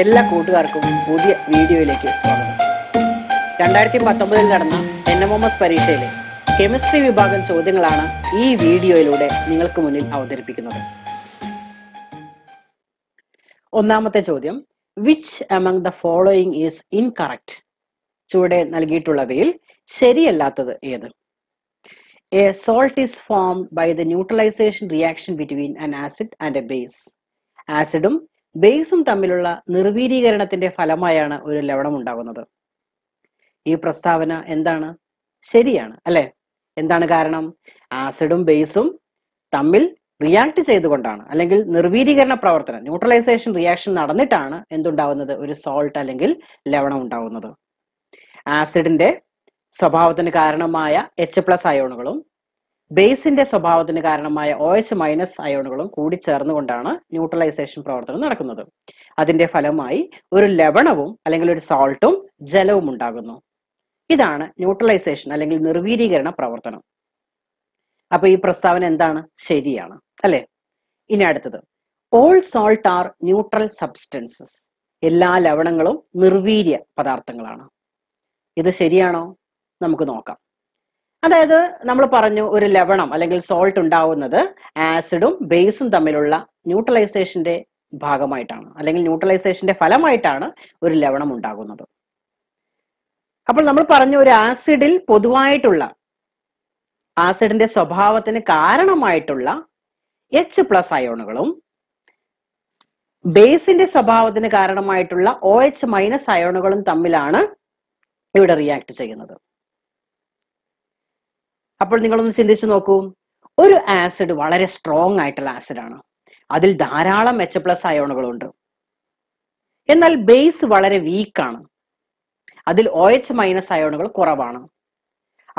എല്ലാ കൂട്ടുകാർക്കും പുതിയ വീഡിയോയിലേക്ക് സ്വാഗതം. രണ്ടായിരത്തി പത്തൊമ്പതിൽ നടന്ന എൻ എം എം എസ് പരീക്ഷയിലെ കെമിസ്ട്രി വിഭാഗം ചോദ്യങ്ങളാണ് ഈ വീഡിയോയിലൂടെ നിങ്ങൾക്ക് മുന്നിൽ അവതരിപ്പിക്കുന്നത്. ഒന്നാമത്തെ ചോദ്യം which among the following is incorrect ചുവടെ നൽകിയിട്ടുള്ളവയിൽ ശരിയല്ലാത്തത് ഏത്? A salt is formed by the neutralisation reaction between an acid and a base ആസിഡും ബേസും തമ്മിലുള്ള നിർവീരീകരണത്തിന്റെ ഫലമായാണ് ഒരു ലവണം ഉണ്ടാകുന്നത്. ഈ പ്രസ്താവന എന്താണ്? ശരിയാണ് അല്ലെ? എന്താണ് കാരണം? ആസിഡും ബേസും തമ്മിൽ റിയാക്ട് ചെയ്തുകൊണ്ടാണ്. അല്ലെങ്കിൽ നിർവീരീകരണ പ്രവർത്തനം ന്യൂട്രലൈസേഷൻ റിയാക്ഷൻ നടന്നിട്ടാണ് എന്തുണ്ടാവുന്നത്? ഒരു സോൾട്ട് അല്ലെങ്കിൽ ലവണം ഉണ്ടാവുന്നത്. ആസിഡിന്റെ സ്വഭാവത്തിന് കാരണമായ എച്ച് പ്ലസ് അയോണുകളും ബേസിന്റെ സ്വഭാവത്തിന് കാരണമായ ഒ എച്ച് മൈനസ് അയോണുകളും കൂടി ചേർന്നുകൊണ്ടാണ് ന്യൂട്രലൈസേഷൻ പ്രവർത്തനം നടക്കുന്നത്. അതിന്റെ ഫലമായി ഒരു ലവണവും അല്ലെങ്കിൽ ഒരു സോൾട്ടും ജലവും ഉണ്ടാകുന്നു. ഇതാണ് ന്യൂട്രലൈസേഷൻ അല്ലെങ്കിൽ നിർവീരീകരണ പ്രവർത്തനം. അപ്പൊ ഈ പ്രസ്താവന എന്താണ്? ശരിയാണ്. അല്ലെ? ഇനി അടുത്തത്. All salt are neutral substances എല്ലാ ലവണങ്ങളും നിർവീര്യ പദാർത്ഥങ്ങളാണ്. ഇത് ശരിയാണോ? നമുക്ക് നോക്കാം. അതായത് നമ്മൾ പറഞ്ഞു ഒരു ലവണം അല്ലെങ്കിൽ സോൾട്ട് ഉണ്ടാവുന്നത് ആസിഡും ബേസും തമ്മിലുള്ള ന്യൂട്രലൈസേഷന്റെ ഭാഗമായിട്ടാണ്. അല്ലെങ്കിൽ ന്യൂട്രലൈസേഷന്റെ ഫലമായിട്ടാണ് ഒരു ലവണം ഉണ്ടാകുന്നത്. അപ്പോൾ നമ്മൾ പറഞ്ഞു ഒരു ആസിഡിൽ പൊതുവായിട്ടുള്ള ആസിഡിന്റെ സ്വഭാവത്തിന് കാരണമായിട്ടുള്ള എച്ച് പ്ലസ് അയോണുകളും ബേസിന്റെ സ്വഭാവത്തിന് കാരണമായിട്ടുള്ള ഒ എച്ച് മൈനസ് അയോണുകളും തമ്മിലാണ് ഇവിടെ റിയാക്ട് ചെയ്യുന്നത്. അപ്പോൾ നിങ്ങളൊന്ന് ചിന്തിച്ചു നോക്കൂ. ഒരു ആസിഡ് വളരെ സ്ട്രോങ് ആയിട്ടുള്ള ആസിഡാണ് അതിൽ ധാരാളം എച്ച് പ്ലസ് അയോണുകളുണ്ട് എന്നാൽ ബേസ് വളരെ വീക്കാണ് അതിൽ ഒ എച്ച് മൈനസ് അയോണുകൾ കുറവാണ്.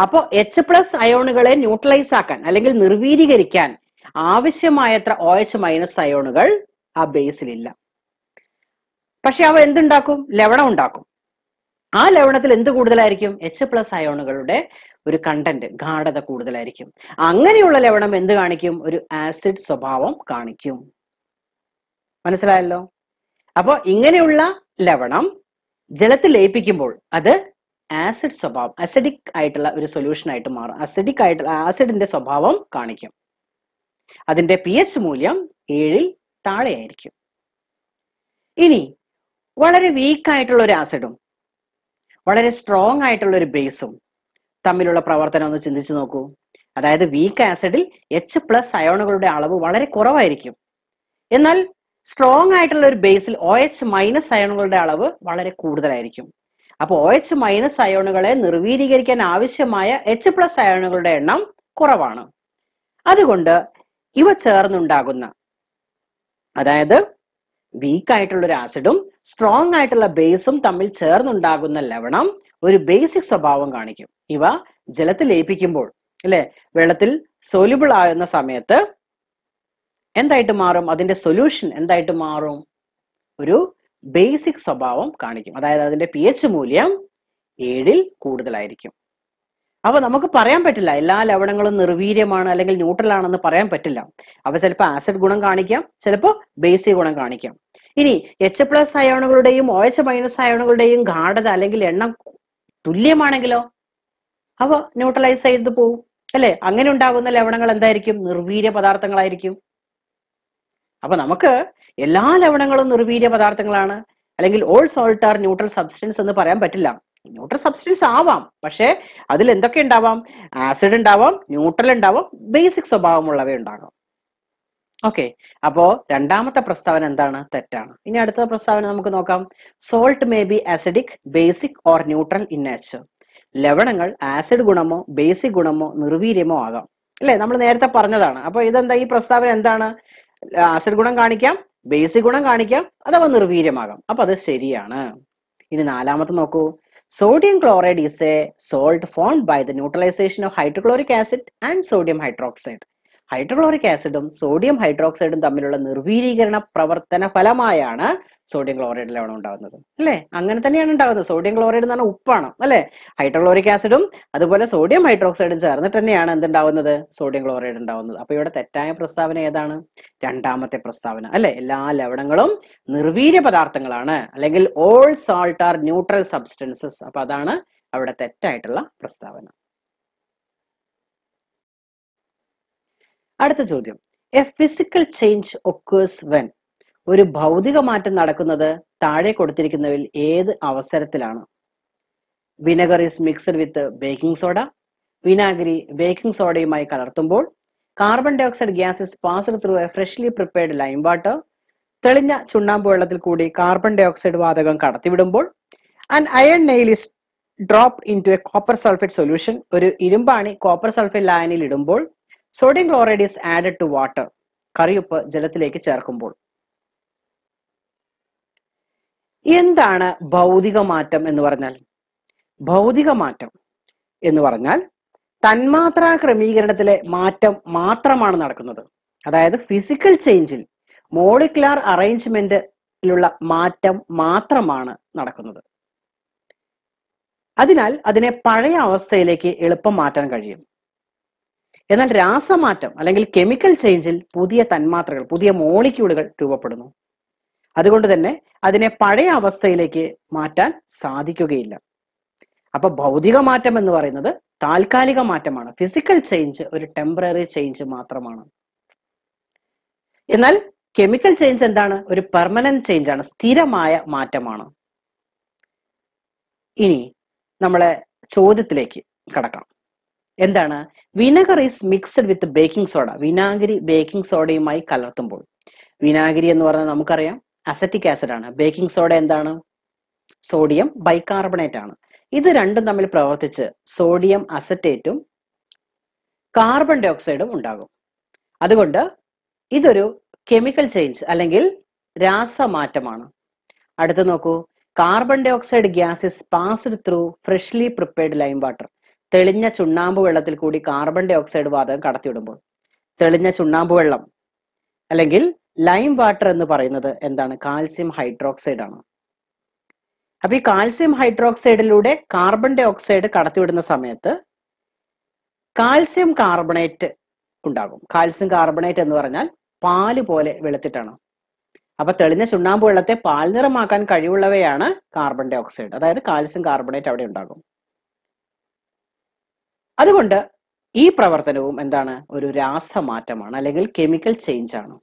അപ്പോൾ എച്ച് പ്ലസ് അയോണുകളെ ന്യൂട്രലൈസ് ആക്കാൻ അല്ലെങ്കിൽ നിർവീരീകരിക്കാൻ ആവശ്യമായത്ര ഒ എച്ച് മൈനസ് അയോണുകൾ ആ ബേസിലില്ല പക്ഷെ അവ എന്തുണ്ടാക്കും? ലവണം ഉണ്ടാക്കും ആ ലവണത്തിൽ എന്ത് കൂടുതലായിരിക്കും? എച്ച് പ്ലസ് അയോണുകളുടെ ഒരു കണ്ടന്റ് ഗാഠത കൂടുതലായിരിക്കും. അങ്ങനെയുള്ള ലവണം എന്ത് കാണിക്കും? ഒരു ആസിഡ് സ്വഭാവം കാണിക്കും. മനസ്സിലായല്ലോ? അപ്പൊ ഇങ്ങനെയുള്ള ലവണം ജലത്തിൽ ലയിപ്പിക്കുമ്പോൾ അത് ആസിഡ് സ്വഭാവം അസിഡിക് ആയിട്ടുള്ള ഒരു സൊല്യൂഷൻ ആയിട്ട് മാറും. അസിഡിക് ആയിട്ടുള്ള ആസിഡിന്റെ സ്വഭാവം കാണിക്കും. അതിന്റെ പി എച്ച് മൂല്യം ഏഴിൽ താഴെയായിരിക്കും. ഇനി വളരെ വീക്ക് ആയിട്ടുള്ള ഒരു ആസിഡും വളരെ സ്ട്രോങ് ആയിട്ടുള്ള ഒരു ബേസും തമ്മിലുള്ള പ്രവർത്തനം ഒന്ന് ചിന്തിച്ചു നോക്കൂ. അതായത് വീക്ക് ആസിഡിൽ എച്ച് പ്ലസ് അയോണുകളുടെ അളവ് വളരെ കുറവായിരിക്കും. എന്നാൽ സ്ട്രോങ് ആയിട്ടുള്ള ഒരു ബേസിൽ ഒ എച്ച് മൈനസ് അയോണുകളുടെ അളവ് വളരെ കൂടുതലായിരിക്കും. അപ്പോൾ ഒ എച്ച് മൈനസ് അയോണുകളെ നിർവീരീകരിക്കാൻ ആവശ്യമായ എച്ച് പ്ലസ് അയോണുകളുടെ എണ്ണം കുറവാണ്. അതുകൊണ്ട് ഇവ ചേർന്നുണ്ടാകുന്ന അതായത് വീക്ക് ആയിട്ടുള്ള ഒരു ആസിഡും സ്ട്രോങ് ആയിട്ടുള്ള ബേസും തമ്മിൽ ചേർന്നുണ്ടാകുന്ന ലവണം ഒരു ബേസിക് സ്വഭാവം കാണിക്കും. ഇവ ജലത്തിൽ ലയിപ്പിക്കുമ്പോൾ അല്ലെ? വെള്ളത്തിൽ സോല്യൂബിൾ ആകുന്ന സമയത്ത് എന്തായിട്ട് മാറും? അതിന്റെ സൊല്യൂഷൻ എന്തായിട്ട് മാറും? ഒരു ബേസിക് സ്വഭാവം കാണിക്കും. അതായത് അതിന്റെ പി എച്ച് മൂല്യം ഏഴിൽ കൂടുതലായിരിക്കും. അപ്പൊ നമുക്ക് പറയാൻ പറ്റില്ല. എല്ലാ ലവണങ്ങളും നിർവീര്യമാണ് അല്ലെങ്കിൽ ന്യൂട്രൽ ആണെന്ന് പറയാൻ പറ്റില്ല. അവ ചിലപ്പോൾ ആസിഡ് ഗുണം കാണിക്കാം ചിലപ്പോൾ ബേസിക് ഗുണം കാണിക്കാം. ഇനി എച്ച് പ്ലസ് അയോണുകളുടെയും ഒ എച്ച് മൈനസ് അയോണുകളുടെയും ഗാഠത അല്ലെങ്കിൽ എണ്ണം തുല്യമാണെങ്കിലോ? അവ ന്യൂട്രലൈസ് ചെയ്ത് പോവും. അല്ലെ? അങ്ങനെ ഉണ്ടാകുന്ന ലവണങ്ങൾ എന്തായിരിക്കും? നിർവീര്യ പദാർത്ഥങ്ങളായിരിക്കും. അപ്പൊ നമുക്ക് എല്ലാ ലവണങ്ങളും നിർവീര്യ പദാർത്ഥങ്ങളാണ്. അല്ലെങ്കിൽ all salt are neutral substance എന്ന് പറയാൻ പറ്റില്ല. ന്യൂട്രൽ സബ്സ്റ്റൻസ് ആവാം. പക്ഷേ അതിൽ എന്തൊക്കെ ഉണ്ടാവാം? ആസിഡ് ഉണ്ടാവാം ന്യൂട്രൽ ഉണ്ടാവാം ബേസിക് സ്വഭാവമുള്ളവ ഉണ്ടാകാം. ഓക്കെ അപ്പോ രണ്ടാമത്തെ പ്രസ്താവന എന്താണ്? തെറ്റാണ്. ഇനി അടുത്ത പ്രസ്താവന നമുക്ക് നോക്കാം. Salt may be acidic basic or neutral in nature ലവണങ്ങൾ acid ഗുണമോ ബേസിക് ഗുണമോ നിർവീര്യമോ ആകാം. അല്ലെ? നമ്മൾ നേരത്തെ പറഞ്ഞതാണ്. അപ്പൊ ഇതെന്താ? ഈ പ്രസ്താവന എന്താണ്? ആസിഡ് ഗുണം കാണിക്കാം ബേസിക് ഗുണം കാണിക്കാം അഥവാ നിർവീര്യമാകാം. അപ്പൊ അത് ശരിയാണ്. ഇനി നാലാമത്തെ നോക്കൂ. Sodium chloride is a salt formed by the neutralization of hydrochloric acid and sodium hydroxide. Hydrochloric ആസിഡും സോഡിയം ഹൈഡ്രോക്സൈഡും തമ്മിലുള്ള നിർവീരീകരണ പ്രവർത്തന ഫലമായാണ് സോഡിയം ക്ലോറൈഡ് ലവണം ഉണ്ടാകുന്നത്. അല്ലേ? അങ്ങനെ തന്നെയാണ് ഉണ്ടാകുന്നത്. സോഡിയം ക്ലോറൈഡ് എന്ന് പറഞ്ഞാൽ ഉപ്പാണ്. അല്ലേ? ഹൈഡ്രോക്ലോറിക് ആസിഡും അതുപോലെ സോഡിയം ഹൈഡ്രോക്സൈഡും ചേർന്നിട്ട് തന്നെയാണ് എന്തുണ്ടാവുന്നത്? സോഡിയം ക്ലോറൈഡ് ഉണ്ടാവുന്നത്. അപ്പൊ ഇവിടെ തെറ്റായ പ്രസ്താവന ഏതാണ്? രണ്ടാമത്തെ പ്രസ്താവന. അല്ലെ? എല്ലാ ലവണങ്ങളും നിർവീര്യ പദാർത്ഥങ്ങളാണ്. അല്ലെങ്കിൽ all salt are neutral substances അപ്പൊ അതാണ് അവിടെ തെറ്റായിട്ടുള്ള പ്രസ്താവന. അടുത്ത ചോദ്യം. A physical change occurs when ഒരു ഭൗതിക മാറ്റം നടക്കുന്നത് താഴെ കൊടുത്തിരിക്കുന്നവയിൽ ഏത് അവസരത്തിലാണ്? Vinegar is mixed with baking soda വിനാഗിരി ബേക്കിംഗ് സോഡയുമായി കലർത്തുമ്പോൾ carbon dioxide gas is passed through a freshly prepared lime water തെളിഞ്ഞ ചുണ്ണാമ്പ് വെള്ളത്തിൽ കൂടി കാർബൺ ഡൈ ഓക്സൈഡ് വാതകം കടത്തിവിടുമ്പോൾ and iron nail is drop into a copper sulphate solution ഒരു ഇരുമ്പാണി copper sulphate ലായനിൽ ഇടുമ്പോൾ sodium chloride is added to water കറിയുപ്പ് ജലത്തിലേക്ക് ചേർക്കുമ്പോൾ. എന്താണ് ഭൗതിക മാറ്റം എന്ന് പറഞ്ഞാൽ? ഭൗതിക മാറ്റം എന്ന് പറഞ്ഞാൽ തന്മാത്രാ ക്രമീകരണത്തിലെ മാറ്റം മാത്രമാണ് നടക്കുന്നത്. അതായത് ഫിസിക്കൽ ചേഞ്ചിൽ മോളിക്കുലാർ അറേഞ്ച്മെന്റിലുള്ള മാറ്റം മാത്രമാണ് നടക്കുന്നത്. അതിനാൽ അതിനെ പഴയ അവസ്ഥയിലേക്ക് എളുപ്പം മാറ്റാൻ കഴിയും. എന്നാൽ രാസമാറ്റം അല്ലെങ്കിൽ കെമിക്കൽ ചേഞ്ചിൽ പുതിയ തന്മാത്രകൾ പുതിയ മോളിക്യൂളുകൾ രൂപപ്പെടുന്നു. അതുകൊണ്ട് തന്നെ അതിനെ പഴയ അവസ്ഥയിലേക്ക് മാറ്റാൻ സാധിക്കുകയില്ല. അപ്പൊ ഭൗതിക മാറ്റം എന്ന് പറയുന്നത് താൽക്കാലിക മാറ്റമാണ്. ഫിസിക്കൽ ചേഞ്ച് ഒരു ടെമ്പററി ചേഞ്ച് മാത്രമാണ്. എന്നാൽ കെമിക്കൽ ചേഞ്ച് എന്താണ്? ഒരു പെർമനന്റ് ചേഞ്ച് ആണ്. സ്ഥിരമായ മാറ്റമാണ്. ഇനി നമ്മളെ ചോദ്യത്തിലേക്ക് കടക്കാം. എന്താണ്? Vinegar is mixed with baking soda വിനാഗിരി ബേക്കിംഗ് സോഡയുമായി കലർത്തുമ്പോൾ. വിനാഗിരി എന്ന് പറഞ്ഞാൽ നമുക്കറിയാം അസറ്റിക് ആസിഡ് ആണ്. ബേക്കിംഗ് സോഡ എന്താണ്? സോഡിയം ബൈകാർബണേറ്റ് ആണ്. ഇത് രണ്ടും തമ്മിൽ പ്രവർത്തിച്ച് സോഡിയം അസറ്റേറ്റും കാർബൺ ഡൈ ഓക്സൈഡും ഉണ്ടാകും. അതുകൊണ്ട് ഇതൊരു കെമിക്കൽ ചേഞ്ച് അല്ലെങ്കിൽ രാസമാറ്റമാണ്. അടുത്ത് നോക്കൂ. Carbon dioxide gas is passed through freshly prepared lime water തെളിഞ്ഞ ചുണ്ണാമ്പ് വെള്ളത്തിൽ കൂടി കാർബൺ ഡൈ ഓക്സൈഡ് വാതകം കടത്തിവിടുമ്പോൾ തെളിഞ്ഞ ചുണ്ണാമ്പ് വെള്ളം അല്ലെങ്കിൽ ലൈം വാട്ടർ എന്ന് പറയുന്നത് എന്താണ്? കാൽസ്യം ഹൈഡ്രോക്സൈഡ് ആണ്. അപ്പൊ ഈ കാൽസ്യം ഹൈഡ്രോക്സൈഡിലൂടെ കാർബൺ ഡൈ ഓക്സൈഡ് കടത്തിവിടുന്ന സമയത്ത് കാൽസ്യം കാർബണേറ്റ് ഉണ്ടാകും. കാൽസ്യം കാർബണേറ്റ് എന്ന് പറഞ്ഞാൽ പാൽ പോലെ വെളുത്തിട്ടാണ്. അപ്പൊ തെളിഞ്ഞ ചുണ്ണാമ്പ് വെള്ളത്തെ പാൽ നിറമാക്കാൻ കഴിവുള്ളവയാണ് കാർബൺ ഡൈ ഓക്സൈഡ് അതായത് കാൽസ്യം കാർബണേറ്റ് അവിടെ ഉണ്ടാകും. അതുകൊണ്ട് ഈ പ്രവർത്തനവും എന്താണ്? ഒരു രാസമാറ്റമാണ് അല്ലെങ്കിൽ കെമിക്കൽ ചേഞ്ച് ആണ്.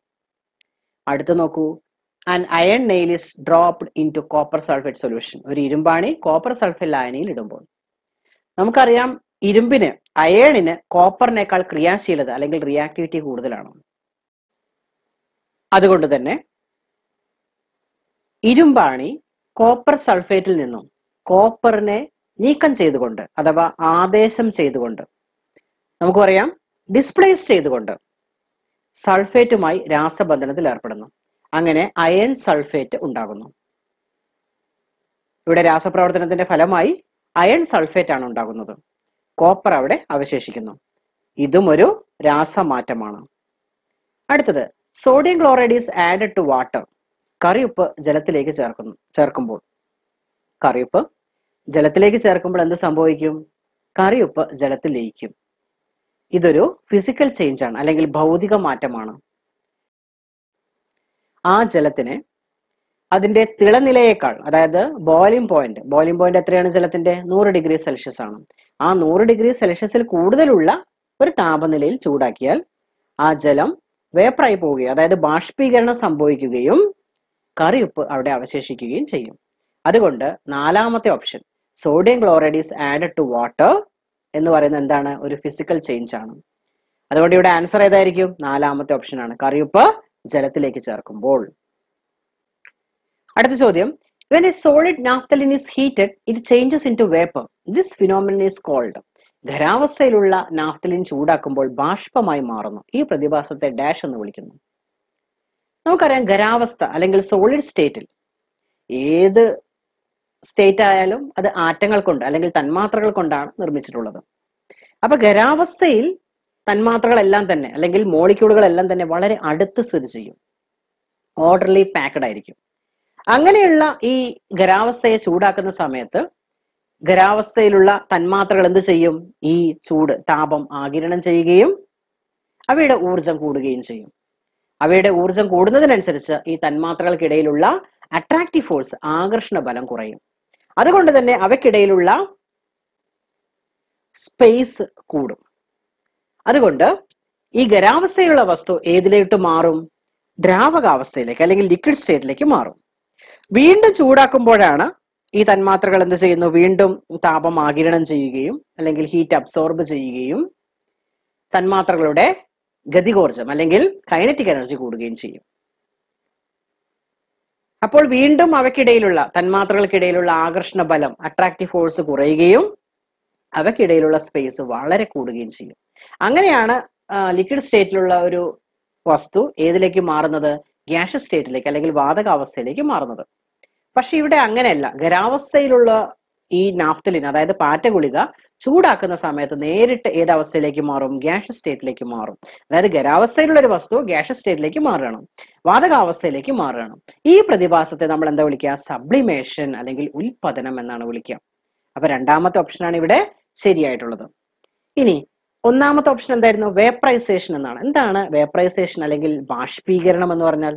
അടുത്ത് നോക്കൂ. And iron nail is dropped into copper sulphate solution ഒരു ഇരുമ്പാണി കോപ്പർ സൾഫേറ്റ് ലായനിയിൽ ഇടുമ്പോൾ. നമുക്കറിയാം ഇരുമ്പിന് അയേണിന് കോപ്പറിനേക്കാൾ ക്രിയാശീലത അല്ലെങ്കിൽ റിയാക്ടിവിറ്റി കൂടുതലാണ്. അതുകൊണ്ട് തന്നെ ഇരുമ്പാണി കോപ്പർ സൾഫേറ്റിൽ നിന്നും കോപ്പറിനെ നീക്കം ചെയ്തുകൊണ്ട് അഥവാ ആദേശം ചെയ്തുകൊണ്ട് നമുക്ക് പറയാം ഡിസ്പ്ലേസ് ചെയ്തുകൊണ്ട് സൾഫേറ്റുമായി രാസബന്ധനത്തിൽ ഏർപ്പെടുന്നു. അങ്ങനെ അയൺ സൾഫേറ്റ് ഉണ്ടാകുന്നു. ഇവിടെ രാസപ്രവർത്തനത്തിന്റെ ഫലമായി അയൺ സൾഫേറ്റ് ആണ് ഉണ്ടാകുന്നത്. കോപ്പർ അവിടെ അവശേഷിക്കുന്നു. ഇതും ഒരു രാസമാറ്റമാണ്. അടുത്തത് sodium chloride is added to water കറിയുപ്പ് ജലത്തിലേക്ക് ചേർക്കുന്നു ചേർക്കുമ്പോൾ. കറിയുപ്പ് ജലത്തിലേക്ക് ചേർക്കുമ്പോൾ എന്ത് സംഭവിക്കും? കറിയുപ്പ് ജലത്തിൽ ലയിക്കും. ഇതൊരു ഫിസിക്കൽ ചേഞ്ച് ആണ് അല്ലെങ്കിൽ ഭൗതിക മാറ്റമാണ്. ആ ജലത്തിന് അതിന്റെ തിളനിലയേക്കാൾ അതായത് ബോയിലിംഗ് പോയിന്റ് ബോയിലിംഗ് പോയിന്റ് എത്രയാണ് ജലത്തിന്റെ നൂറ് ഡിഗ്രി സെൽഷ്യസ് ആണ്. ആ നൂറ് ഡിഗ്രി സെൽഷ്യസിൽ കൂടുതലുള്ള ഒരു താപനിലയിൽ ചൂടാക്കിയാൽ ആ ജലം വേപ്പറായി പോവുകയും അതായത് ബാഷ്പീകരണം സംഭവിക്കുകയും കറിയുപ്പ് അവിടെ അവശേഷിക്കുകയും ചെയ്യും. അതുകൊണ്ട് നാലാമത്തെ option sodium chloride is added to water എന്ന് പറയുന്നത് എന്താണ്? ഒരു ഫിസിക്കൽ ചേഞ്ച് ആണ്. അതുകൊണ്ട് ഇവിടെ ആൻസർ ഏതായിരിക്കും? നാലാമത്തെ ഓപ്ഷൻ ആണ്. കറിയുപ്പ് ജലത്തിലേക്ക് ചേർക്കുമ്പോൾ. അടുത്ത ചോദ്യം. When a solid naphthalene is heated it changes into vapour this phenomenon is called ഖരാവസ്ഥയിലുള്ള naphthalene ചൂടാക്കുമ്പോൾ ബാഷ്പമായി മാറുന്നു. ഈ പ്രതിഭാസത്തെ ഡാഷ് എന്ന് വിളിക്കുന്നു. നമുക്കറിയാം ഖരാവസ്ഥ അല്ലെങ്കിൽ സോളിഡ് സ്റ്റേറ്റിൽ ഏത് സ്റ്റേറ്റ് ആയാലും അത് ആറ്റങ്ങൾ കൊണ്ട് അല്ലെങ്കിൽ തന്മാത്രകൾ കൊണ്ടാണ് നിർമ്മിച്ചിട്ടുള്ളത്. അപ്പൊ ഖരാവസ്ഥയിൽ തന്മാത്രകളെല്ലാം തന്നെ അല്ലെങ്കിൽ മോളിക്യൂളുകളെല്ലാം തന്നെ വളരെ അടുത്ത് സ്ഥിതി ചെയ്യും. ഓർഡർലി പാക്ഡ് ആയിരിക്കും. അങ്ങനെയുള്ള ഈ ഖരാവസ്ഥയെ ചൂടാക്കുന്ന സമയത്ത് ഖരാവസ്ഥയിലുള്ള തന്മാത്രകൾ എന്ത് ചെയ്യും? ഈ ചൂട് താപം ആകിരണം ചെയ്യുകയും അവയുടെ ഊർജം കൂടുകയും ചെയ്യും. അവയുടെ ഊർജം കൂടുന്നതിനനുസരിച്ച് ഈ തന്മാത്രകൾക്കിടയിലുള്ള അട്രാക്റ്റീവ് ഫോഴ്സ് ആകർഷണ ബലം കുറയും. അതുകൊണ്ട് തന്നെ അവയ്ക്കിടയിലുള്ള സ്പേസ് കൂടും. അതുകൊണ്ട് ഈ ഖരാവസ്ഥയുള്ള വസ്തു ഏതിലേക്ക് മാറും? ദ്രാവകാവസ്ഥയിലേക്ക് അല്ലെങ്കിൽ ലിക്വിഡ് സ്റ്റേറ്റിലേക്ക് മാറും. വീണ്ടും ചൂടാക്കുമ്പോഴാണ് ഈ തന്മാത്രകൾ എന്ത് ചെയ്യുന്നു? വീണ്ടും താപം ആകിരണം ചെയ്യുകയും അല്ലെങ്കിൽ ഹീറ്റ് അബ്സോർബ് ചെയ്യുകയും തന്മാത്രകളുടെ ഗതികോർജം അല്ലെങ്കിൽ കൈനറ്റിക് എനർജി കൂടുകയും ചെയ്യും. അപ്പോൾ വീണ്ടും അവക്കിടയിലുള്ള തന്മാത്രകൾക്കിടയിലുള്ള ആകർഷണ ബലം അട്രാക്റ്റീവ് ഫോഴ്സ് കുറയുകയും അവക്കിടയിലുള്ള സ്പേസ് വളരെ കൂടുകയും ചെയ്യും. അങ്ങനെയാണ് ലിക്വിഡ് സ്റ്റേറ്റിലുള്ള ഒരു വസ്തു ഏതിലേക്ക് മാറുന്നത്? ഗ്യാഷ് സ്റ്റേറ്റിലേക്ക് അല്ലെങ്കിൽ വാതകാവസ്ഥയിലേക്ക് മാറുന്നത്. പക്ഷെ ഇവിടെ അങ്ങനെയല്ല. ഖരാവസ്ഥയിലുള്ള ഈ നാഫ്തലിൻ അതായത് പാറ്റ ഗുളിക ചൂടാക്കുന്ന സമയത്ത് നേരിട്ട് ഏത് അവസ്ഥയിലേക്ക് മാറും? ഗ്യാഷ് സ്റ്റേറ്റിലേക്ക് മാറും. അതായത് ഖരാവസ്ഥയിലുള്ള ഒരു വസ്തു ഗ്യാഷ് സ്റ്റേറ്റിലേക്ക് മാറണം വാതകാവസ്ഥയിലേക്ക് മാറണം ഈ പ്രതിഭാസത്തെ നമ്മൾ എന്താ വിളിക്കുക? സബ്ലിമേഷൻ അല്ലെങ്കിൽ ഉൽപതനം എന്നാണ് വിളിക്കുക. അപ്പൊ രണ്ടാമത്തെ ഓപ്ഷനാണ് ഇവിടെ ശരിയായിട്ടുള്ളത്. ഇനി ഒന്നാമത്തെ ഓപ്ഷൻ എന്തായിരുന്നു? വേപ്രൈസേഷൻ എന്നാണ്. എന്താണ് വേപ്രൈസേഷൻ അല്ലെങ്കിൽ ബാഷ്പീകരണം എന്ന് പറഞ്ഞാൽ?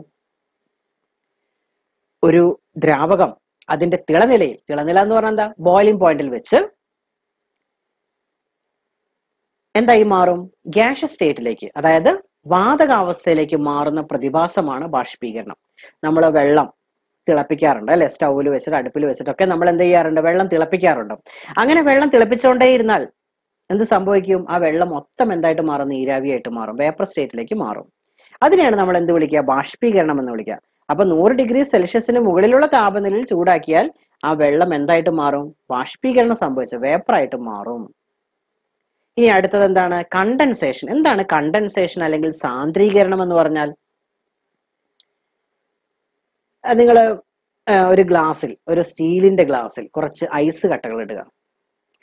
ഒരു ദ്രാവകം അതിന്റെ തിളനിലയിൽ തിളനില എന്ന് പറഞ്ഞാൽ എന്താ? ബോയിലിംഗ് പോയിന്റിൽ വെച്ച് എന്തായി മാറും? ഗ്യാഷ് സ്റ്റേറ്റിലേക്ക് അതായത് വാതകാവസ്ഥയിലേക്ക് മാറുന്ന പ്രതിഭാസമാണ് ബാഷ്പീകരണം. നമ്മൾ വെള്ളം തിളപ്പിക്കാറുണ്ട് അല്ലെ? സ്റ്റൗവിൽ വെച്ചിട്ട് അടുപ്പിൽ വെച്ചിട്ടൊക്കെ നമ്മൾ എന്ത് ചെയ്യാറുണ്ട്? വെള്ളം തിളപ്പിക്കാറുണ്ട്. അങ്ങനെ വെള്ളം തിളപ്പിച്ചുകൊണ്ടേ ഇരുന്നാൽ എന്ത് സംഭവിക്കും? ആ വെള്ളം മൊത്തം എന്തായിട്ട് മാറും? നീരാവിയായിട്ട് മാറും. വേപ്പർ സ്റ്റേറ്റിലേക്ക് മാറും. അതിനെയാണ് നമ്മൾ എന്ത് വിളിക്കുക? ബാഷ്പീകരണം എന്ന് വിളിക്കുക. അപ്പൊ നൂറ് ഡിഗ്രി സെൽഷ്യസിന് മുകളിലുള്ള താപനിലയിൽ ചൂടാക്കിയാൽ ആ വെള്ളം എന്തായിട്ട് മാറും? ബാഷ്പീകരണം സംഭവിച്ച വേപ്പറായിട്ട് മാറും. ഇനി അടുത്തത് എന്താണ്? കണ്ടൻസേഷൻ എന്താണ് കണ്ടൻസേഷൻ അല്ലെങ്കിൽ സാന്ദ്രീകരണം എന്ന് പറഞ്ഞാൽ? നിങ്ങൾ ഒരു ഗ്ലാസ്സിൽ ഒരു സ്റ്റീലിന്റെ ഗ്ലാസ്സിൽ കുറച്ച് ഐസ് കട്ടകൾ ഇടുക.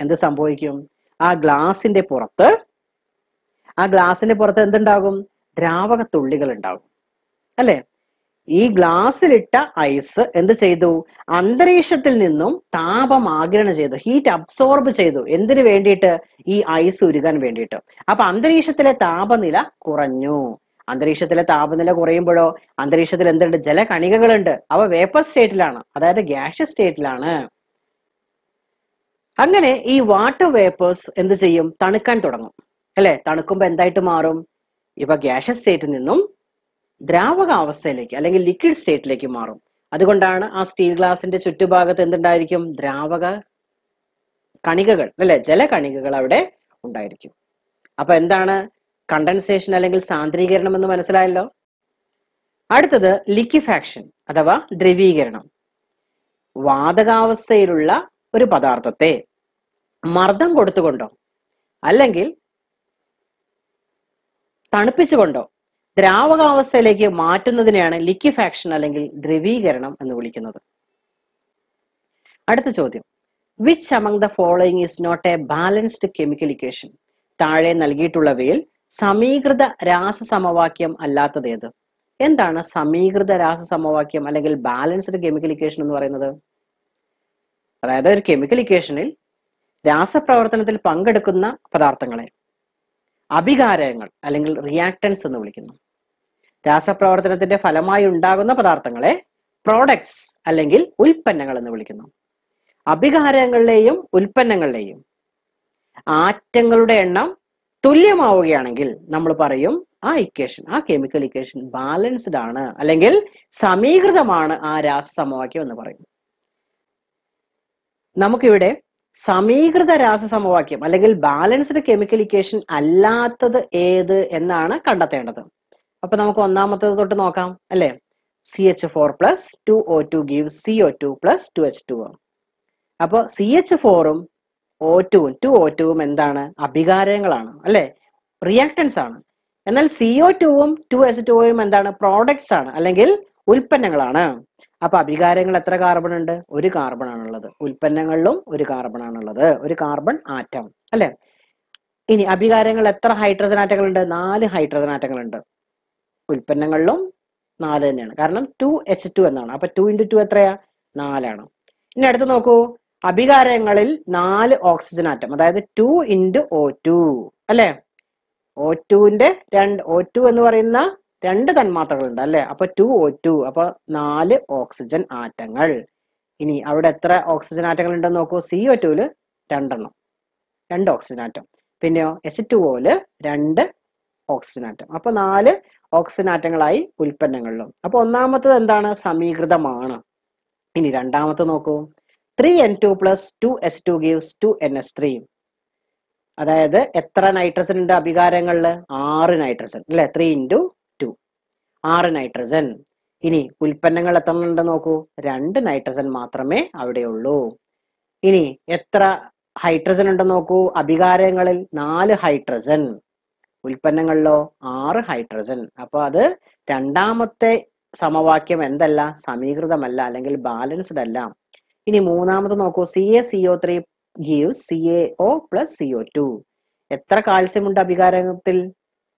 എന്ത് സംഭവിക്കും? ആ ഗ്ലാസിന്റെ പുറത്ത് ആ ഗ്ലാസിന്റെ പുറത്ത് എന്തുണ്ടാകും? ദ്രാവക തുള്ളികൾ ഉണ്ടാകും. അല്ലെ? ഈ ഗ്ലാസ്സിലിട്ട ഐസ് എന്ത് ചെയ്തു? അന്തരീക്ഷത്തിൽ നിന്നും താപം ആഗിരണം ചെയ്തു ഹീറ്റ് അബ്സോർബ് ചെയ്തു. എന്തിനു വേണ്ടിയിട്ട്? ഈ ഐസ് ഉരുകാൻ വേണ്ടിയിട്ട്. അപ്പൊ അന്തരീക്ഷത്തിലെ താപനില കുറഞ്ഞു. അന്തരീക്ഷത്തിലെ താപനില കുറയുമ്പോഴോ? അന്തരീക്ഷത്തിൽ എന്തുണ്ട്? ജലകണികകളുണ്ട്. അവ വേപ്പർ സ്റ്റേറ്റിലാണ് അതായത് ഗ്യാഷ് സ്റ്റേറ്റിലാണ് അങ്ങനെ ഈ വാട്ടർ വേപ്പേഴ്സ് എന്ത് ചെയ്യും? തണുക്കാൻ തുടങ്ങും. അല്ലെ? തണുക്കുമ്പോൾ എന്തായിട്ട് മാറും? ഇവ ഗ്യാഷ് സ്റ്റേറ്റിൽ നിന്നും ദ്രാവകാവസ്ഥയിലേക്ക് അല്ലെങ്കിൽ ലിക്വിഡ് സ്റ്റേറ്റിലേക്ക് മാറും. അതുകൊണ്ടാണ് ആ സ്റ്റീൽ ഗ്ലാസിന്റെ ചുറ്റുഭാഗത്ത് എന്തുണ്ടായിരിക്കും? ദ്രാവക കണികകൾ അല്ലെ? ജലകണികകൾ അവിടെ ഉണ്ടായിരിക്കും. അപ്പൊ എന്താണ് കണ്ടൻസേഷൻ അല്ലെങ്കിൽ സാന്ദ്രീകരണം എന്ന് മനസ്സിലായല്ലോ? അടുത്തത് ലിക്വിഫാക്ഷൻ അഥവാ ദ്രവീകരണം. വാതകാവസ്ഥയിലുള്ള ഒരു പദാർത്ഥത്തെ മർദ്ദം കൊടുത്തുകൊണ്ടോ അല്ലെങ്കിൽ തണുപ്പിച്ചുകൊണ്ടോ ദ്രാവകാവസ്ഥയിലേക്ക് മാറ്റുന്നതിനെയാണ് ലിക്വിഫാക്ഷൻ അല്ലെങ്കിൽ ദ്രവീകരണം എന്ന് വിളിക്കുന്നത്. അടുത്ത ചോദ്യം. Which among the following is not a balanced chemical equation താഴെ നൽകിയിട്ടുള്ളവയിൽ സമീകൃത രാസസമവാക്യം ഏത്? എന്താണ് സമീകൃത രാസസമവാക്യം അല്ലെങ്കിൽ ബാലൻസ്ഡ് കെമിക്കൽ ഇക്വേഷൻ എന്ന് പറയുന്നത്? അതായത് ഒരു കെമിക്കൽ ഇക്വേഷനിൽ രാസപ്രവർത്തനത്തിൽ പങ്കെടുക്കുന്ന പദാർത്ഥങ്ങളെ അഭികാരങ്ങൾ അല്ലെങ്കിൽ റിയാക്ടൻസ് എന്ന് വിളിക്കുന്നു. രാസപ്രവർത്തനത്തിന്റെ ഫലമായി ഉണ്ടാകുന്ന പദാർത്ഥങ്ങളെ പ്രോഡക്ട്സ് അല്ലെങ്കിൽ ഉൽപ്പന്നങ്ങൾ എന്ന് വിളിക്കുന്നു. അഭികാരങ്ങളിലെയും ഉൽപ്പന്നങ്ങളിലെയും ആറ്റങ്ങളുടെ എണ്ണം തുല്യമാവുകയാണെങ്കിൽ നമ്മൾ പറയും ആ ഇക്വേഷൻ ആ കെമിക്കൽ ഇക്വേഷൻ ബാലൻസ്ഡ് ആണ് അല്ലെങ്കിൽ സമീകൃതമാണ് ആ രാസസമവാക്യം എന്ന് പറയും നമുക്കിവിടെ സമീകൃത രാസസമവാക്യം അല്ലെങ്കിൽ ബാലൻസ്ഡ് കെമിക്കൽ ഇക്വേഷൻ അല്ലാത്തത് ഏത് എന്നാണ് കണ്ടെത്തേണ്ടത്. അപ്പൊ നമുക്ക് ഒന്നാമത്തേത് തൊട്ട് നോക്കാം അല്ലെ? C H four plus two O two give C O two plus two H two അപ്പൊ സി എച്ച് ഫോറും ഒ ടുവും ടു ഒ ടുവും എന്താണ്? അഭികാരങ്ങളാണ് അല്ലെ? റിയാക്ടൻസ് ആണ്. എന്നാൽ സി ഒ ടുവും ടു എച്ച് ടുവും എന്താണ്? പ്രോഡക്ട്സ് ആണ് അല്ലെങ്കിൽ ഉൽപ്പന്നങ്ങളാണ്. അപ്പൊ അഭികാരങ്ങൾ എത്ര കാർബൺ ഉണ്ട്? ഒരു കാർബൺ ആണുള്ളത് ഉൽപ്പന്നങ്ങളിലും ഒരു കാർബൺ ആണുള്ളത് ഒരു കാർബൺ ആറ്റം അല്ലെ? ഇനി അഭികാരങ്ങൾ എത്ര ഹൈഡ്രജൻ ആറ്റങ്ങൾ ഉണ്ട് നാല് ഹൈഡ്രജൻ ആറ്റങ്ങൾ ഉണ്ട് ഉൽപ്പന്നങ്ങളിലും നാല് തന്നെയാണ്. കാരണം ടു എച്ച് ടു എന്നാണ്. അപ്പൊ ടു ഇന്റു ടു എത്രയാ? നാലാണ്. ഇനി അടുത്ത് നോക്കൂ. അഭികാരങ്ങളിൽ നാല് ഓക്സിജൻ ആറ്റം അതായത് ടു ഇന്റു ഒ ടു അല്ലെ? ഒ ടുവിന്റെ രണ്ട് ഒ ടു എന്ന് പറയുന്ന രണ്ട് തന്മാത്രകളുണ്ട് അല്ലെ? അപ്പൊ ടു ഒ ടു അപ്പൊ നാല് ഓക്സിജൻ ആറ്റങ്ങൾ ഇനി അവിടെ എത്ര ഓക്സിജൻ ആറ്റങ്ങൾ ഉണ്ടെന്ന് നോക്കൂ. സി ഒ ടുവിൽ രണ്ടെണ്ണം. രണ്ട് ഓക്സിജൻ ആറ്റം പിന്നെയോ എച്ച് ഓൽ രണ്ട് ഓക്സിജൻ ആറ്റം അപ്പൊ നാല് ഓക്സിജൻ ആറ്റങ്ങളായി ഉൽപ്പന്നങ്ങളിലും. അപ്പൊ ഒന്നാമത്തത് എന്താണ്? സമീകൃതമാണ്. ഇനി രണ്ടാമത്തെ നോക്കൂ. Three N two plus two S two gives two N S three അതായത് എത്ര നൈട്രജൻ ഉണ്ട് അഭികാരങ്ങളിൽ? ആറ് നൈട്രജൻ അല്ലെ? ത്രീ ഇന്റു ടു ആറ് നൈട്രജൻ ഇനി ഉൽപ്പന്നങ്ങൾ എത്ര ഉണ്ട് നോക്കൂ? രണ്ട് നൈട്രജൻ മാത്രമേ അവിടെയുള്ളൂ. ഇനി എത്ര ഹൈഡ്രജൻ ഉണ്ട് നോക്കൂ? അഭികാരങ്ങളിൽ നാല് ഹൈഡ്രജൻ ഉൽപ്പന്നങ്ങളിലോ? ആറ് ഹൈഡ്രജൻ. അപ്പൊ അത് രണ്ടാമത്തെ സമവാക്യം എന്തല്ല? സമീകൃതമല്ല അല്ലെങ്കിൽ ബാലൻസ്ഡ് അല്ല. ഇനി മൂന്നാമത് നോക്കൂ. C A C O three give C A O plus C O two എത്ര കാൽസ്യം ഉണ്ട് അഭികാരത്തിൽ?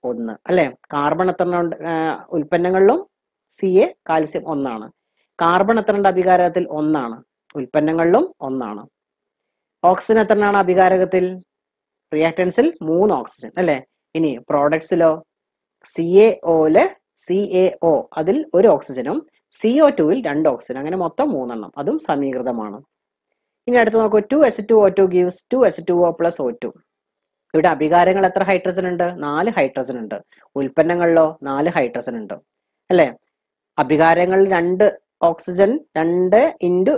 ഒന്ന്. അല്ലെ? കാർബൺ എത്ര ഉൽപ്പന്നങ്ങളിലും സി എ കാൽസ്യം ഒന്നാണ്. കാർബൺ എത്ര അഭികാരകത്തിൽ ഒന്നാണ്. ഉൽപ്പന്നങ്ങളിലും ഒന്നാണ്. ഓക്സിജൻ എത്രയാണ് അഭികാരകത്തിൽ? റിയാക്ടൻസിൽ മൂന്ന് ഓക്സിജൻ. അല്ലെ? ഇനി പ്രോഡക്ട്സിലോ സി എ ഒയിൽ സി എ ഒ അതിൽ ഒരു ഓക്സിജനും സി ഒ ടുവിൽ രണ്ട് ഓക്സിജൻ അങ്ങനെ മൊത്തം മൂന്നെണ്ണം. അതും സമീകൃതമാണ്. ഇനി അടുത്ത് നോക്കൂ two H two O two gives two H two O plus O two ഇവിടെ അഭികാരങ്ങൾ എത്ര ഹൈഡ്രജൻ ഉണ്ട്? നാല് ഹൈഡ്രജൻ ഉണ്ട്. ഉൽപ്പന്നങ്ങളിലോ നാല് ഹൈഡ്രജൻ ഉണ്ട്. അല്ലേ? അഭികാരങ്ങളിൽ രണ്ട് ഓക്സിജൻ രണ്ട് ഇന്റു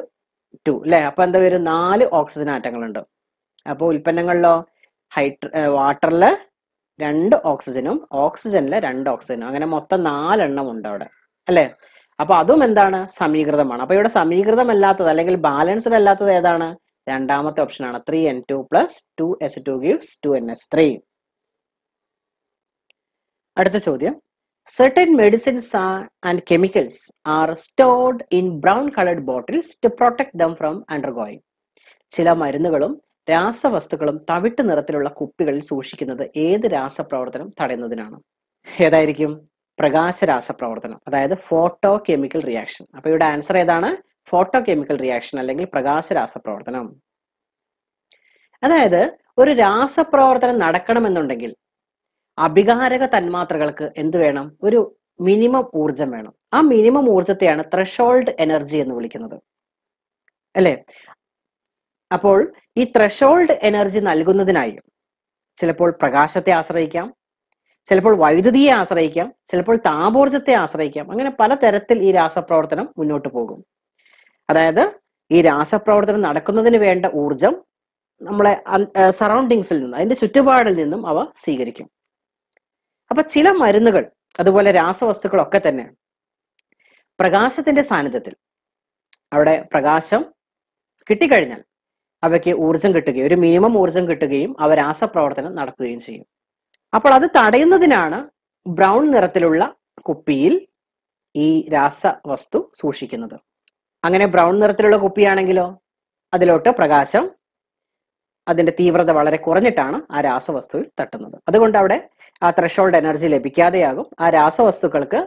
ടു അല്ലെ? അപ്പൊ എന്താ വരും? നാല് ഓക്സിജൻ ആറ്റങ്ങളുണ്ട്. അപ്പോൾ ഉൽപ്പന്നങ്ങളിലോ ഹൈഡ്ര വാട്ടറിൽ രണ്ട് ഓക്സിജനും ഓക്സിജനിലെ രണ്ട് ഓക്സിജനും. അങ്ങനെ മൊത്തം നാലെണ്ണം ഉണ്ട് അവിടെ. അല്ലേ? അപ്പൊ അതും എന്താണ്? സമീകൃതമാണ്. അപ്പൊ ഇവിടെ സമീകൃതമല്ലാത്തത് അല്ലെങ്കിൽ ബാലൻസ്ഡ് അല്ലാത്തത് ഏതാണ്? രണ്ടാമത്തെ ഓപ്ഷൻ ആണ്. Three N two plus two S two gives two N S three അടുത്ത ചോദ്യം. Certain medicines and chemicals are stored in brown brown bottles to protect them from undergoing. ചില മരുന്നുകളും രാസവസ്തുക്കളും തവിട്ട് നിറത്തിലുള്ള കുപ്പികളിൽ സൂക്ഷിക്കുന്നത് ഏത് രാസപ്രവർത്തനം തടയുന്നതിനാണ്? ഏതായിരിക്കും? പ്രകാശ രാസപ്രവർത്തനം അതായത് ഫോട്ടോ കെമിക്കൽ റിയാക്ഷൻ. അപ്പൊ ഇവിടെ ആൻസർ ഏതാണ്? ഫോട്ടോ കെമിക്കൽ റിയാക്ഷൻ അല്ലെങ്കിൽ പ്രകാശ രാസപ്രവർത്തനം അതായത് ഒരു രാസപ്രവർത്തനം നടക്കണമെന്നുണ്ടെങ്കിൽ അഭികാരക തന്മാത്രകൾക്ക് എന്ത് വേണം? ഒരു മിനിമം ഊർജം വേണം. ആ മിനിമം ഊർജത്തെയാണ് ത്രഷോൾഡ് എനർജി എന്ന് വിളിക്കുന്നത്. അല്ലെ? അപ്പോൾ ഈ ത്രഷോൾഡ് എനർജി നൽകുന്നതിനായി ചിലപ്പോൾ പ്രകാശത്തെ ആശ്രയിക്കാം ചിലപ്പോൾ വൈദ്യുതിയെ ആശ്രയിക്കാം ചിലപ്പോൾ താപോർജത്തെ ആശ്രയിക്കാം. അങ്ങനെ പലതരത്തിൽ ഈ രാസപ്രവർത്തനം മുന്നോട്ട് പോകും. അതായത് ഈ രാസപ്രവർത്തനം നടക്കുന്നതിന് വേണ്ട ഊർജം നമ്മളെ സറൗണ്ടിങ്സിൽ നിന്ന് അതിന്റെ ചുറ്റുപാടിൽ നിന്നും അവ സ്വീകരിക്കും. അപ്പൊ ചില മരുന്നുകൾ അതുപോലെ രാസവസ്തുക്കളൊക്കെ തന്നെ പ്രകാശത്തിന്റെ സാന്നിധ്യത്തിൽ അവിടെ പ്രകാശം കിട്ടിക്കഴിഞ്ഞാൽ അവയ്ക്ക് ഊർജം കിട്ടുകയും ഒരു മിനിമം ഊർജം കിട്ടുകയും അവ രാസപ്രവർത്തനം നടക്കുകയും ചെയ്യും. അപ്പോൾ അത് തടയുന്നതിനാണ് ബ്രൗൺ നിറത്തിലുള്ള കുപ്പിയിൽ ഈ രാസവസ്തു സൂക്ഷിക്കുന്നത്. അങ്ങനെ ബ്രൗൺ നിറത്തിലുള്ള കുപ്പിയാണെങ്കിലോ? അതിലോട്ട് പ്രകാശം അതിന്റെ തീവ്രത വളരെ കുറഞ്ഞിട്ടാണ് ആ രാസവസ്തുവിൽ തട്ടുന്നത്. അതുകൊണ്ട് അവിടെ ആ ത്രഷോൾഡ് എനർജി ലഭിക്കാതെയാകും. ആ രാസവസ്തുക്കൾക്ക്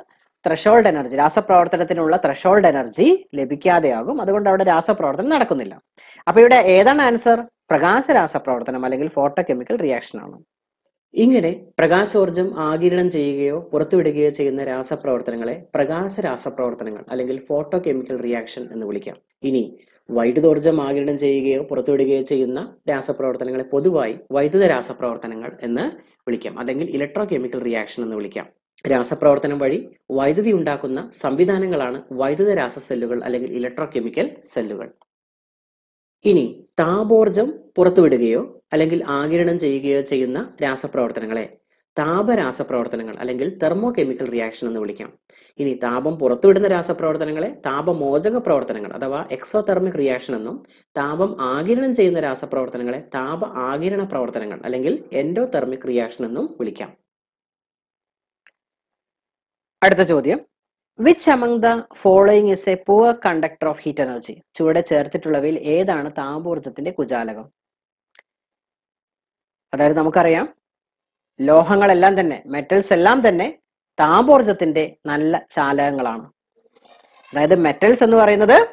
ത്രഷോൾഡ് എനർജി രാസപ്രവർത്തനത്തിനുള്ള ത്രഷോൾഡ് എനർജി ലഭിക്കാതെയാകും. അതുകൊണ്ട് അവിടെ രാസപ്രവർത്തനം നടക്കുന്നില്ല. അപ്പൊ ഇവിടെ ഏതാണ് ആൻസർ പ്രകാശ രാസപ്രവർത്തനം അല്ലെങ്കിൽ ഫോട്ടോ കെമിക്കൽ റിയാക്ഷൻ ആണ്. ഇങ്ങനെ പ്രകാശോർജം ആകിരണം ചെയ്യുകയോ പുറത്തുവിടുകയോ ചെയ്യുന്ന രാസപ്രവർത്തനങ്ങളെ പ്രകാശ രാസപ്രവർത്തനങ്ങൾ അല്ലെങ്കിൽ ഫോട്ടോ കെമിക്കൽ റിയാക്ഷൻ എന്ന് വിളിക്കാം. ഇനി വൈദ്യുതോർജം ആകിരണം ചെയ്യുകയോ പുറത്തുവിടുകയോ ചെയ്യുന്ന രാസപ്രവർത്തനങ്ങളെ പൊതുവായി വൈദ്യുത രാസപ്രവർത്തനങ്ങൾ എന്ന് വിളിക്കാം. അല്ലെങ്കിൽ ഇലക്ട്രോ കെമിക്കൽ റിയാക്ഷൻ എന്ന് വിളിക്കാം. രാസപ്രവർത്തനം വഴി വൈദ്യുതി ഉണ്ടാക്കുന്ന സംവിധാനങ്ങളാണ് വൈദ്യുത രാസ സെല്ലുകൾ അല്ലെങ്കിൽ ഇലക്ട്രോ കെമിക്കൽ സെല്ലുകൾ. ഇനി താപോർജം പുറത്തുവിടുകയോ അല്ലെങ്കിൽ ആകിരണം ചെയ്യുകയോ ചെയ്യുന്ന രാസപ്രവർത്തനങ്ങളെ താപരാസപ്രവർത്തനങ്ങൾ അല്ലെങ്കിൽ തെർമോ കെമിക്കൽ റിയാക്ഷൻ എന്ന് വിളിക്കാം. ഇനി താപം പുറത്തുവിടുന്ന രാസപ്രവർത്തനങ്ങളെ താപമോചക പ്രവർത്തനങ്ങൾ അഥവാ എക്സോതെർമിക് റിയാക്ഷൻ എന്നും താപം ആകിരണം ചെയ്യുന്ന രാസപ്രവർത്തനങ്ങളെ താപ ആകിരണ പ്രവർത്തനങ്ങൾ അല്ലെങ്കിൽ എൻഡോതെർമിക് റിയാക്ഷൻ എന്നും വിളിക്കാം. അടുത്ത ചോദ്യം. Which among the following is a poor conductor of heat energy ചുവടെ ചേർത്തിട്ടുള്ളവയിൽ ഏതാണ് താപോർജത്തിന്റെ കുചാലകം? അതായത് നമുക്കറിയാം ലോഹങ്ങളെല്ലാം തന്നെ മെറ്റൽസ് എല്ലാം തന്നെ താപോർജത്തിന്റെ നല്ല ചാലകങ്ങളാണ്. അതായത് മെറ്റൽസ് എന്ന് പറയുന്നത്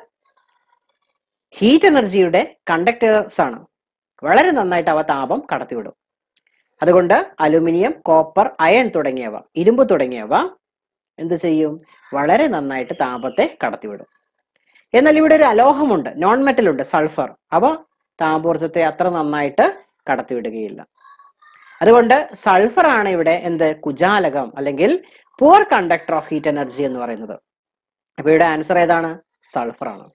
ഹീറ്റ് എനർജിയുടെ കണ്ടക്ടേഴ്സ് ആണ്. വളരെ നന്നായിട്ട് അവ താപം കടത്തിവിടും. അതുകൊണ്ട് അലുമിനിയം കോപ്പർ അയൺ തുടങ്ങിയവ ഇരുമ്പ് തുടങ്ങിയവ എന്ത് ചെയ്യും? വളരെ നന്നായിട്ട് താപത്തെ കടത്തിവിടും. എന്നാൽ ഇവിടെ ഒരു അലോഹമുണ്ട് നോൺ മെറ്റൽ ഉണ്ട് സൾഫർ അവ താപോർജത്തെ അത്ര നന്നായിട്ട് കടത്തിവിടുകയില്ല. അതുകൊണ്ട് സൾഫർ ആണ് ഇവിടെ എന്ത്? കുജാലകം അല്ലെങ്കിൽ poor conductor of heat energy എന്ന് പറയുന്നത്. അപ്പൊ ഇവിടെ ആൻസർ ഏതാണ്? സൾഫർ ആണ്.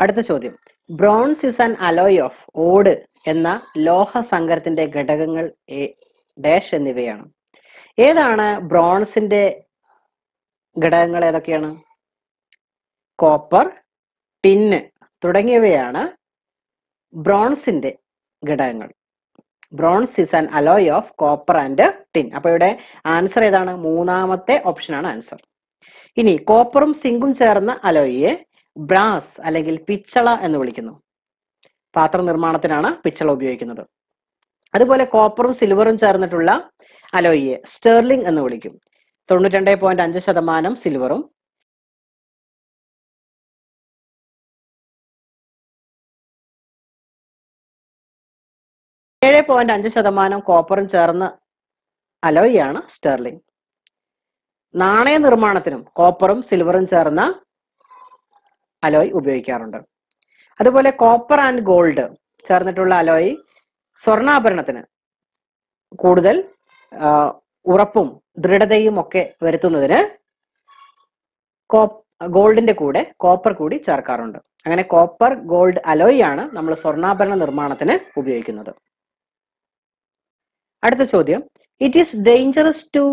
അടുത്ത ചോദ്യം. Bronze is an alloy of ഓട് എന്ന ലോഹ സങ്കരത്തിന്റെ ഘടകങ്ങൾ ഡാഷ് എന്നിവയാണ്. ഏതാണ് ബ്രോൺസിന്റെ ഘടകങ്ങൾ ഏതൊക്കെയാണ്? കോപ്പർ ടിന്ന് തുടങ്ങിയവയാണ് ബ്രോൺസിന്റെ ഘടകങ്ങൾ. Bronze is an alloy of copper and tin അപ്പൊ ഇവിടെ ആൻസർ ഏതാണ്? മൂന്നാമത്തെ ഓപ്ഷൻ ആണ് ആൻസർ. ഇനി കോപ്പറും സിങ്കും ചേർന്ന അലോയിയെ ബ്രാസ് അല്ലെങ്കിൽ പിച്ചള എന്ന് വിളിക്കുന്നു. പാത്ര നിർമ്മാണത്തിനാണ് പിച്ചള ഉപയോഗിക്കുന്നത്. അതുപോലെ കോപ്പറും സിൽവറും ചേർന്നിട്ടുള്ള അലോയിയെ സ്റ്റേർലിംഗ് എന്ന് വിളിക്കും. തൊണ്ണൂറ്റി പോയിന്റ് അഞ്ച് ശതമാനം സിൽവറും. ഏഴ് പോയിന്റ് അഞ്ച് ശതമാനം കോപ്പറും ചേർന്ന അലോയിയാണ് സ്റ്റേർലിംഗ്. നാണയ നിർമ്മാണത്തിനും കോപ്പറും സിൽവറും ചേർന്ന അലോയ് ഉപയോഗിക്കാറുണ്ട്. അതുപോലെ കോപ്പർ ആൻഡ് ഗോൾഡ് ചേർന്നിട്ടുള്ള അലോയ് സ്വർണാഭരണത്തിന് കൂടുതൽ ഉറപ്പും ദൃഢതയും ഒക്കെ വരുത്തുന്നതിന് ഗോൾഡിന്റെ കൂടെ കോപ്പർ കൂടി ചേർക്കാറുണ്ട്. അങ്ങനെ കോപ്പർ ഗോൾഡ് അലോയ് ആണ് നമ്മൾ സ്വർണാഭരണ നിർമ്മാണത്തിന് ഉപയോഗിക്കുന്നത്. അടുത്ത ചോദ്യം. It is dangerous to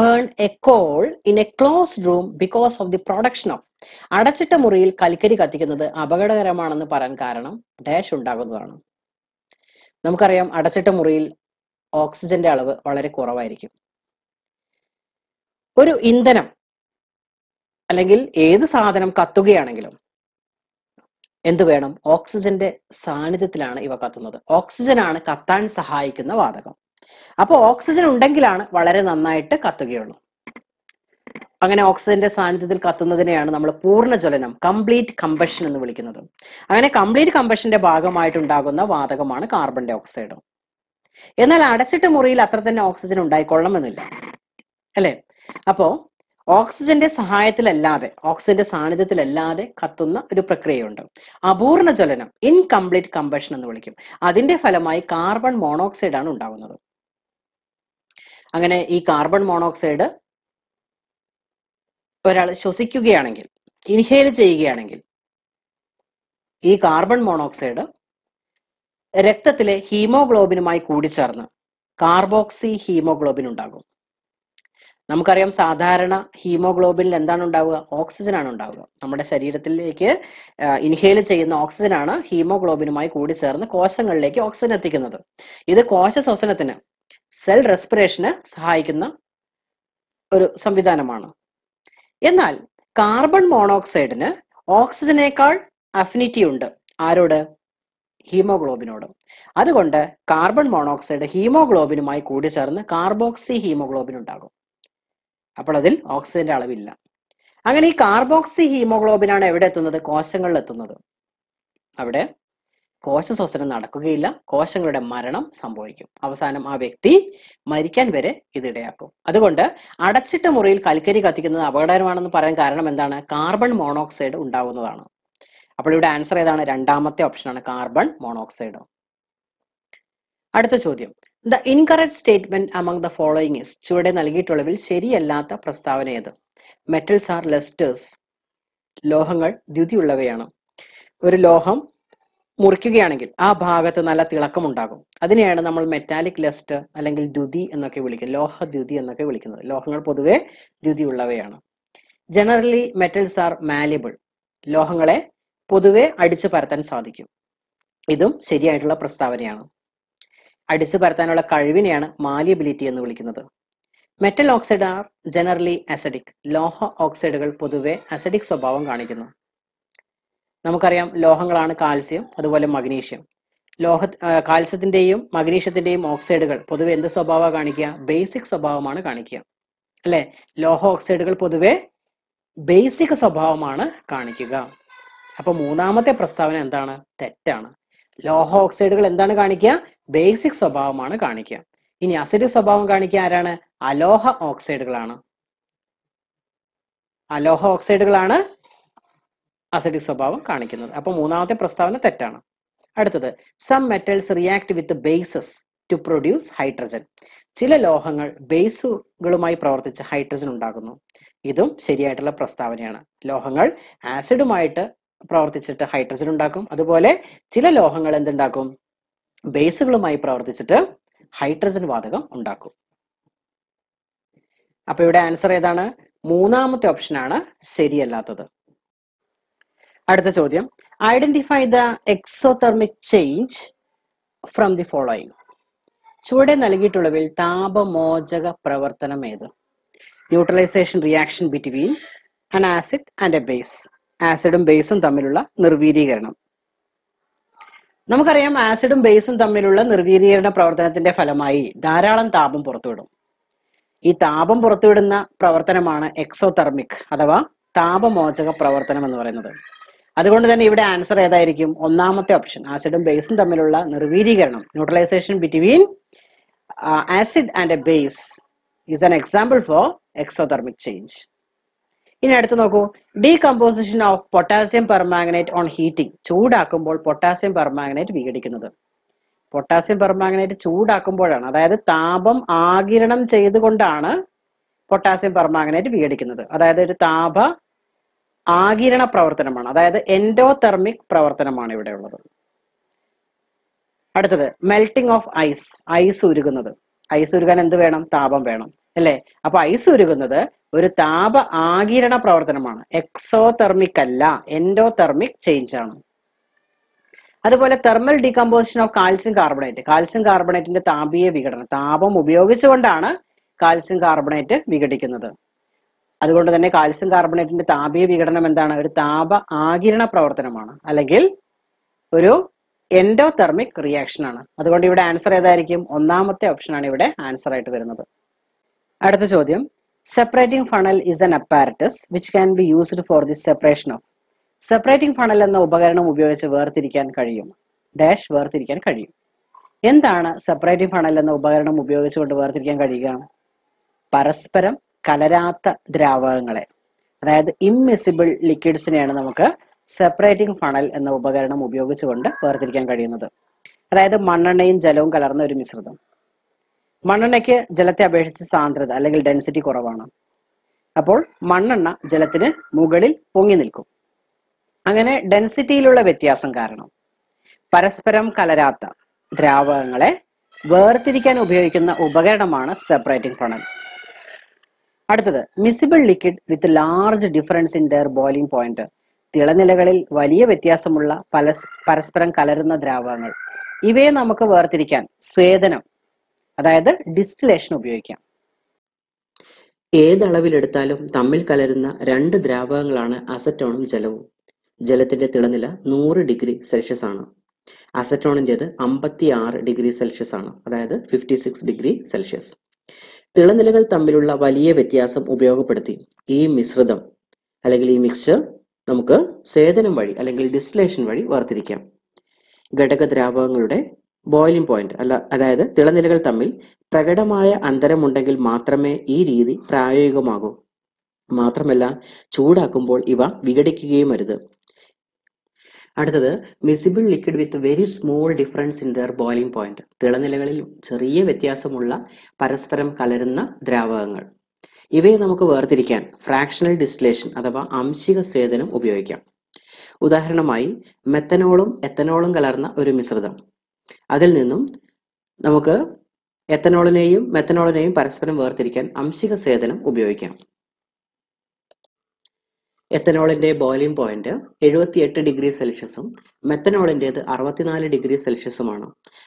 burn a coal in a close room because of the production of അടച്ചിട്ട മുറിയിൽ കൽക്കരി കത്തിക്കുന്നത് അപകടകരമാണെന്ന് പറയാൻ കാരണം ഡാഷ് ഉണ്ടാകുന്നതാണ്. നമുക്കറിയാം അടച്ചിട്ട മുറിയിൽ ഓക്സിജന്റെ അളവ് വളരെ കുറവായിരിക്കും. ഒരു ഇന്ധനം അല്ലെങ്കിൽ ഏത് സാധനം കത്തുകയാണെങ്കിലും എന്ത് വേണം? ഓക്സിജന്റെ സാന്നിധ്യത്തിലാണ് ഇവ കത്തുന്നത്. ഓക്സിജനാണ് കത്താൻ സഹായിക്കുന്ന വാതകം. അപ്പോൾ ഓക്സിജൻ ഉണ്ടെങ്കിലാണ് വളരെ നന്നായിട്ട് കത്തുകയുള്ളൂ. അങ്ങനെ ഓക്സിജന്റെ സാന്നിധ്യത്തിൽ കത്തുന്നതിനെയാണ് നമ്മൾ പൂർണ ജ്വലനം കംപ്ലീറ്റ് കമ്പഷൻ എന്ന് വിളിക്കുന്നത്. അങ്ങനെ കംപ്ലീറ്റ് കമ്പഷന്റെ ഭാഗമായിട്ടുണ്ടാകുന്ന വാതകമാണ് കാർബൺ ഡൈ ഓക്സൈഡ് എന്നാൽ അടച്ചിട്ട് മുറിയിൽ അത്ര തന്നെ ഓക്സിജൻ ഉണ്ടായിക്കൊള്ളണമെന്നില്ല. അല്ലേ? അപ്പോ ഓക്സിജന്റെ സഹായത്തിലല്ലാതെ ഓക്സിജന്റെ സാന്നിധ്യത്തിലല്ലാതെ കത്തുന്ന ഒരു പ്രക്രിയയുണ്ട്. അപൂർണ ജ്വലനം ഇൻകംപ്ലീറ്റ് കമ്പഷൻ എന്ന് വിളിക്കും. അതിന്റെ ഫലമായി കാർബൺ മോണോക്സൈഡ് ആണ് ഉണ്ടാകുന്നത്. അങ്ങനെ ഈ കാർബൺ മോണോക്സൈഡ് ഒരാൾ ശ്വസിക്കുകയാണെങ്കിൽ ഇൻഹേൽ ചെയ്യുകയാണെങ്കിൽ ഈ കാർബൺ മോണോക്സൈഡ് രക്തത്തിലെ ഹീമോഗ്ലോബിനുമായി കൂടി ചേർന്ന് കാർബോക്സി ഹീമോഗ്ലോബിൻ ഉണ്ടാകും. നമുക്കറിയാം സാധാരണ ഹീമോഗ്ലോബിനിൽ എന്താണ് ഉണ്ടാവുക? ഓക്സിജൻ ആണ് ഉണ്ടാവുക. നമ്മുടെ ശരീരത്തിലേക്ക് ഇൻഹേൽ ചെയ്യുന്ന ഓക്സിജൻ ആണ് ഹീമോഗ്ലോബിനുമായി കൂടി ചേർന്ന് കോശങ്ങളിലേക്ക് ഓക്സിജൻ എത്തിക്കുന്നത്. ഇത് കോശ ശ്വസനത്തിന് സെൽ റെസ്പിറേഷന് സഹായിക്കുന്ന ഒരു സംവിധാനമാണ്. എന്നാൽ കാർബൺ മോണോക്സൈഡിന് ഓക്സിജനേക്കാൾ അഫിനിറ്റി ഉണ്ട്. ആരോട്? ഹീമോഗ്ലോബിനോട്. അതുകൊണ്ട് കാർബൺ മോണോക്സൈഡ് ഹീമോഗ്ലോബിനുമായി കൂടി ചേർന്ന് കാർബോക്സി ഹീമോഗ്ലോബിൻ ഉണ്ടാകും. അപ്പോൾ അതിൽ ഓക്സിജന്റെ അളവില്ല. അങ്ങനെ ഈ കാർബോക്സി ഹീമോഗ്ലോബിനാണ് എവിടെ എത്തുന്നത്? കോശങ്ങളിൽ എത്തുന്നത്. അവിടെ കോശ ശ്വസനം നടക്കുകയില്ല. കോശങ്ങളുടെ മരണം സംഭവിക്കും. അവസാനം ആ വ്യക്തി മരിക്കാൻ വരെ ഇതിടയാക്കും. അതുകൊണ്ട് അടച്ചിട്ട മുറിയിൽ കൽക്കരി കത്തിക്കുന്നത് അപകടകരമാണെന്ന് പറയാൻ കാരണം എന്താണ്? കാർബൺ മോണോക്സൈഡ് ഉണ്ടാകുന്നതാണ് അപ്പോൾ ഇവിടെ ആൻസർ ഏതാണ്? രണ്ടാമത്തെ ഓപ്ഷനാണ് കാർബൺ മോണോക്സൈഡ്. അടുത്ത ചോദ്യം. The incorrect statement among the following is ചുവടെ നൽകിയിട്ടുള്ളതിൽ ശരിയല്ലാത്ത പ്രസ്താവന ഏത്? Metals are lustrous. ലോഹങ്ങൾ ദ്യുതിയുള്ളവയാണ്. ഒരു ലോഹം മുറിക്കുകയാണെങ്കിൽ ആ ഭാഗത്ത് നല്ല തിളക്കമുണ്ടാകും. അതിനെയാണ് നമ്മൾ മെറ്റാലിക് ലെസ്റ്റ് അല്ലെങ്കിൽ ദ്യുതി എന്നൊക്കെ വിളിക്കുന്നത് ലോഹ ദ്യുതി എന്നൊക്കെ വിളിക്കുന്നത്. ലോഹങ്ങൾ പൊതുവെ ദ്യുതി ഉള്ളവയാണ് ജനറലി മെറ്റൽസ് ആർ മാലിബിൾ ലോഹങ്ങളെ പൊതുവെ അടിച്ചു പരത്താൻ സാധിക്കും. ഇതും ശരിയായിട്ടുള്ള പ്രസ്താവനയാണ്. അടിച്ചു പരത്താനുള്ള കഴിവിനെയാണ് മാലിയബിലിറ്റി എന്ന് വിളിക്കുന്നത്. Metal oxide are generally acidic ലോഹ ഓക്സൈഡുകൾ പൊതുവെ അസഡിക് സ്വഭാവം കാണിക്കുന്നു. നമുക്കറിയാം ലോഹങ്ങളാണ് കാൽസ്യം അതുപോലെ മഗ്നീഷ്യം. ലോഹ കാൽസ്യത്തിന്റെയും മഗ്നീഷ്യത്തിന്റെയും ഓക്സൈഡുകൾ പൊതുവെ എന്ത് സ്വഭാവ കാണിക്കുക? ബേസിക് സ്വഭാവമാണ് കാണിക്കുക. അല്ലെ? ലോഹ ഓക്സൈഡുകൾ പൊതുവെ ബേസിക് സ്വഭാവമാണ് കാണിക്കുക. അപ്പൊ മൂന്നാമത്തെ പ്രസ്താവന എന്താണ്? തെറ്റാണ്. ലോഹ ഓക്സൈഡുകൾ എന്താണ് കാണിക്കുക? ബേസിക് സ്വഭാവമാണ് കാണിക്കുക. ഇനി അസിഡിക് സ്വഭാവം കാണിക്കുക ആരാണ്? അലോഹ ഓക്സൈഡുകളാണ്. അലോഹ ഓക്സൈഡുകളാണ് അസിഡിക് സ്വഭാവം കാണിക്കുന്നത്. അപ്പൊ മൂന്നാമത്തെ പ്രസ്താവന തെറ്റാണ്. അടുത്തത് some metals react with bases to produce hydrogen ചില ലോഹങ്ങൾ ബേസുകളുമായി പ്രവർത്തിച്ച് ഹൈഡ്രജൻ ഉണ്ടാകുന്നു ഇതും ശരിയായിട്ടുള്ള പ്രസ്താവനയാണ്. ലോഹങ്ങൾ ആസിഡുമായിട്ട് പ്രവർത്തിച്ചിട്ട് ഹൈഡ്രജൻ ഉണ്ടാക്കും. അതുപോലെ ചില ലോഹങ്ങൾ എന്തുണ്ടാക്കും? ബേസുകളുമായി പ്രവർത്തിച്ചിട്ട് ഹൈഡ്രജൻ വാതകം ഉണ്ടാക്കും. അപ്പൊ ഇവിടെ ആൻസർ ഏതാണ്? മൂന്നാമത്തെ ഓപ്ഷനാണ് ശരിയല്ലാത്തത്. അടുത്ത ചോദ്യം. Identify the exothermic change from the following ചുവടെ നൽകിയിട്ടുള്ളവയിൽ താപമോചക പ്രവർത്തനം ഏത്? Neutralisation reaction between an acid and a base ആസിഡും ബേസും തമ്മിലുള്ള നിർവീരീകരണം നമുക്കറിയാം ആസിഡും ബേസും തമ്മിലുള്ള നിർവീരീകരണ പ്രവർത്തനത്തിന്റെ ഫലമായി ധാരാളം താപം പുറത്തുവിടും. ഈ താപം പുറത്തുവിടുന്ന പ്രവർത്തനമാണ് എക്സോതെർമിക് അഥവാ താപമോചക പ്രവർത്തനം എന്ന് പറയുന്നത്. അതുകൊണ്ട് തന്നെ ഇവിടെ ആൻസർ ഏതായിരിക്കും? ഒന്നാമത്തെ ഓപ്ഷൻ ആസിഡും ബേസും തമ്മിലുള്ള നിർവീരീകരണം neutralisation between acid and a base is an example for exothermic change ഇനി അടുത്ത് നോക്കൂ. Decomposition of potassium permanganate on heating ചൂടാക്കുമ്പോൾ potassium permanganate വിഘടിക്കുന്നത്. പൊട്ടാസ്യം പെർമാഗ്നേറ്റ് ചൂടാക്കുമ്പോഴാണ് അതായത് താപം ആകിരണം ചെയ്തുകൊണ്ടാണ് പൊട്ടാസ്യം പെർമാഗ്നേറ്റ് വിഘടിക്കുന്നത്. അതായത് ഒരു താപ ആകിരണ പ്രവർത്തനമാണ്. അതായത് എൻഡോതെർമിക് പ്രവർത്തനമാണ് ഇവിടെ ഉള്ളത്. അടുത്തത് മെൽറ്റിംഗ് ഓഫ് ഐസ് ഐസ് ഉരുകുന്നത്. ഐസ് ഉരുകാൻ എന്ത് വേണം? താപം വേണം. അല്ലേ? അപ്പൊ ഐസ് ഉരുകുന്നത് ഒരു താപ ആകിരണ പ്രവർത്തനമാണ്. എക്സോതെർമിക് അല്ല എൻഡോതെർമിക് ചേഞ്ച് ആണ്. അതുപോലെ thermal decomposition of calcium carbonate calcium കാർബണേറ്റിന്റെ താപീയ വിഘടനം താപം ഉപയോഗിച്ചുകൊണ്ടാണ് കാൽസ്യം കാർബണേറ്റ് വിഘടിക്കുന്നത്. അതുകൊണ്ട് തന്നെ കാൽസ്യം കാർബണേറ്റിന്റെ താപീയ വിഘടനം എന്താണ്? ഒരു താപ ആകിരണ പ്രവർത്തനമാണ്. അല്ലെങ്കിൽ ഒരു എൻഡോതെർമിക് റിയാക്ഷൻ ആണ്. അതുകൊണ്ട് ഇവിടെ ആൻസർ ഏതായിരിക്കും? ഒന്നാമത്തെ ഓപ്ഷൻ ആണ് ഇവിടെ ആൻസർ ആയിട്ട് വരുന്നത്. അടുത്ത ചോദ്യം. Separating funnel is an apparatus which can be used for the separation of separating funnel എന്ന ഉപകരണം ഉപയോഗിച്ച് വേർതിരിക്കാൻ കഴിയും. ഡാഷ് വേർതിരിക്കാൻ കഴിയും. എന്താണ് സെപ്പറേറ്റിംഗ് ഫണൽ എന്ന ഉപകരണം ഉപയോഗിച്ചുകൊണ്ട് വേർതിരിക്കാൻ കഴിയുക? പരസ്പരം കലരാത്ത ദ്രാവകങ്ങളെ. അതായത് ഇമ്മിസിബിൾ ലിക്വിഡ്സിനെയാണ് നമുക്ക് സെപ്പറേറ്റിംഗ് ഫണൽ എന്ന ഉപകരണം ഉപയോഗിച്ചുകൊണ്ട് വേർതിരിക്കാൻ കഴിയുന്നത്. അതായത് മണ്ണെണ്ണയും ജലവും കലർന്ന ഒരു മിശ്രിതം. മണ്ണെണ്ണയ്ക്ക് ജലത്തെ അപേക്ഷിച്ച് സാന്ദ്രത അല്ലെങ്കിൽ ഡെൻസിറ്റി കുറവാണ്. അപ്പോൾ മണ്ണെണ്ണ ജലത്തിന് മുകളിൽ പൊങ്ങി നിൽക്കും. അങ്ങനെ ഡെൻസിറ്റിയിലുള്ള വ്യത്യാസം കാരണം പരസ്പരം കലരാത്ത ദ്രാവകങ്ങളെ വേർതിരിക്കാൻ ഉപയോഗിക്കുന്ന ഉപകരണമാണ് സെപ്പറേറ്റിംഗ് ഫണൽ അടുത്തത് miscible liquid with large difference in their boiling point തിളനിലകളിൽ വലിയ വ്യത്യാസമുള്ള പല പരസ്പരം കലരുന്ന ദ്രാവകങ്ങൾ. ഇവയെ നമുക്ക് വേർതിരിക്കാൻ സ്വേദനം അതായത് ഡിസ്റ്റിലേഷൻ ഉപയോഗിക്കാം. ഏതളവിലെടുത്താലും തമ്മിൽ കലരുന്ന രണ്ട് ദ്രാവകങ്ങളാണ് അസറ്റോണും ജലവും. ജലത്തിന്റെ തിളനില നൂറ് ഡിഗ്രി സെൽഷ്യസ് ആണ്. അസറ്റോണിന്റെത് അമ്പത്തി ആറ് ഡിഗ്രി സെൽഷ്യസ് ആണ് അതായത് ഫിഫ്റ്റി സിക്സ് ഡിഗ്രി സെൽഷ്യസ് തിളനിലകൾ തമ്മിലുള്ള വലിയ വ്യത്യാസം ഉപയോഗപ്പെടുത്തി. ഈ മിശ്രിതം അല്ലെങ്കിൽ ഈ മിക്സ്ചർ നമുക്ക് സേതനം വഴി അല്ലെങ്കിൽ ഡിസ്റ്റിലേഷൻ വഴി വേർതിരിക്കാം. ഘടക ദ്രാവകങ്ങളുടെ ബോയിലിംഗ് പോയിന്റ് അല്ല അതായത് തിളനിലകൾ തമ്മിൽ പ്രകടമായ അന്തരമുണ്ടെങ്കിൽ മാത്രമേ ഈ രീതി പ്രായോഗികമാകൂ. മാത്രമല്ല ചൂടാക്കുമ്പോൾ ഇവ വിഘടിക്കുകയും അരുത്. അടുത്തത് miscible liquid with very small difference in their boiling point തിളനിലകളിൽ ചെറിയ വ്യത്യാസമുള്ള പരസ്പരം കലരുന്ന ദ്രാവകങ്ങൾ. ഇവയെ നമുക്ക് വേർതിരിക്കാൻ ഫ്രാക്ഷണൽ ഡിസ്റ്റിലേഷൻ അഥവാ ആംശിക സേചനം ഉപയോഗിക്കാം. ഉദാഹരണമായി മെത്തനോളും എത്തനോളും കലർന്ന ഒരു മിശ്രിതം. അതിൽ നിന്നും നമുക്ക് എത്തനോളിനെയും മെത്തനോളിനെയും പരസ്പരം വേർതിരിക്കാൻ അംശിക സേചനം ഉപയോഗിക്കാം. എത്തനോളിന്റെ ബോയിലിംഗ് പോയിന്റ് എഴുപത്തിയെട്ട് ഡിഗ്രി സെൽഷ്യസും മെത്തനോളിന്റെത് അറുപത്തിനാല് ഡിഗ്രി സെൽഷ്യസുമാണ്.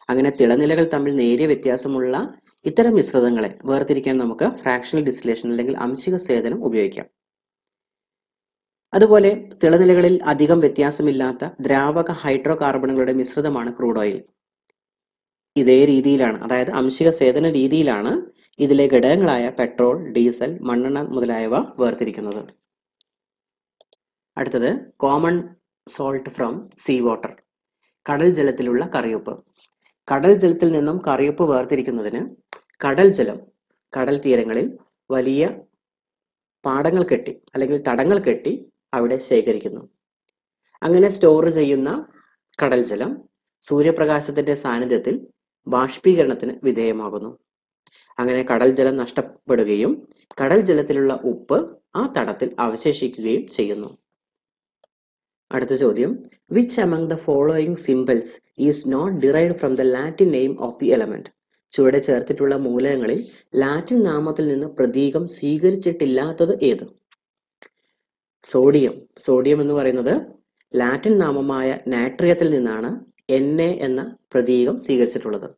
അങ്ങനെ തിളനിലകൾ തമ്മിൽ നേരിയ വ്യത്യാസമുള്ള ഇത്തരം മിശ്രിതങ്ങളെ വേർതിരിക്കാൻ നമുക്ക് ഫ്രാക്ഷണൽ ഡിസ്റ്റിലേഷൻ അല്ലെങ്കിൽ അംശിക സേതനം ഉപയോഗിക്കാം. അതുപോലെ തിളനിലകളിൽ അധികം വ്യത്യാസമില്ലാത്ത ദ്രാവക ഹൈഡ്രോ കാർബണുകളുടെ മിശ്രിതമാണ് ക്രൂഡ് ഓയിൽ. ഇതേ രീതിയിലാണ് അതായത് അംശിക സേതന രീതിയിലാണ് ഇതിലെ ഘടകങ്ങളായ പെട്രോൾ ഡീസൽ മണ്ണെണ്ണ മുതലായവ വേർതിരിക്കുന്നത്. അടുത്തത് common salt from sea water കടൽ ജലത്തിലുള്ള കറിയുപ്പ്. കടൽ ജലത്തിൽ നിന്നും കറിയുപ്പ് വേർതിരിക്കുന്നതിന് കടൽ ജലം കടൽ തീരങ്ങളിൽ വലിയ പാടങ്ങൾ കെട്ടി അല്ലെങ്കിൽ തടങ്ങൾ കെട്ടി അവിടെ ശേഖരിക്കുന്നു. അങ്ങനെ സ്റ്റോർ ചെയ്യുന്ന കടൽ ജലം സൂര്യപ്രകാശത്തിന്റെ സാന്നിധ്യത്തിൽ ബാഷ്പീകരണത്തിന് വിധേയമാകുന്നു. അങ്ങനെ കടൽ ജലം നഷ്ടപ്പെടുകയും കടൽ ജലത്തിലുള്ള ഉപ്പ് ആ തടത്തിൽ അവശേഷിക്കുകയും ചെയ്യുന്നു. അടുത്ത ചോദ്യം. Which among the following symbols is not derived from the Latin name of the element ചുവടെ ചേർത്തിട്ടുള്ള മൂലകങ്ങളിൽ ലാറ്റിൻ നാമത്തിൽ നിന്ന് പ്രതീകം സ്വീകരിച്ചിട്ടില്ലാത്തത് ഏത്? സോഡിയം. സോഡിയം എന്ന് പറയുന്നത് ലാറ്റിൻ നാമമായ നാട്രിയത്തിൽ നിന്നാണ് എൻ എ എന്ന പ്രതീകം സ്വീകരിച്ചിട്ടുള്ളത്.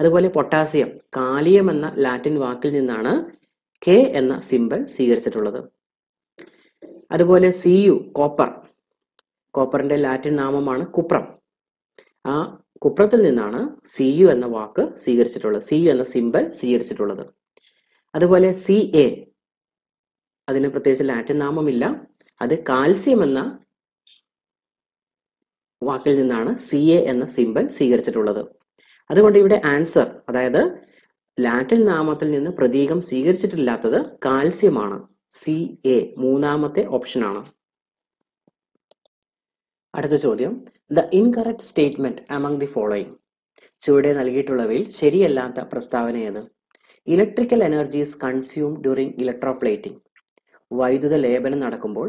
അതുപോലെ പൊട്ടാസ്യം കാലിയം എന്ന ലാറ്റിൻ വാക്കിൽ നിന്നാണ് കെ എന്ന സിംബൽ സ്വീകരിച്ചിട്ടുള്ളത്. അതുപോലെ സി യു കോപ്പർ കോപ്പറിന്റെ ലാറ്റിൻ നാമമാണ് കുപ്രം. ആ കുപ്രത്തിൽ നിന്നാണ് സി യു എന്ന വാക്ക് സ്വീകരിച്ചിട്ടുള്ളത്. സി യു എന്ന സിമ്പൽ സ്വീകരിച്ചിട്ടുള്ളത്. അതുപോലെ സി എ അതിന് പ്രത്യേകിച്ച് ലാറ്റിൻ നാമമില്ല. അത് കാൽസ്യം എന്ന വാക്കിൽ നിന്നാണ് സി എ എന്ന സിമ്പൽ സ്വീകരിച്ചിട്ടുള്ളത്. അതുകൊണ്ട് ഇവിടെ ആൻസർ അതായത് ലാറ്റിൻ നാമത്തിൽ നിന്ന് പ്രതീകം സ്വീകരിച്ചിട്ടില്ലാത്തത് കാൽസ്യമാണ്. സി എ മൂന്നാമത്തെ ഓപ്ഷനാണ് അടുത്ത ചോദ്യം. The incorrect statement among the following ചുവടെ നൽകിയിട്ടുള്ളവയിൽ ശരിയല്ലാത്ത പ്രസ്താവന ഏത്? Electrical energies consume during electroplating വൈദ്യുത ലേപനം നടക്കുമ്പോൾ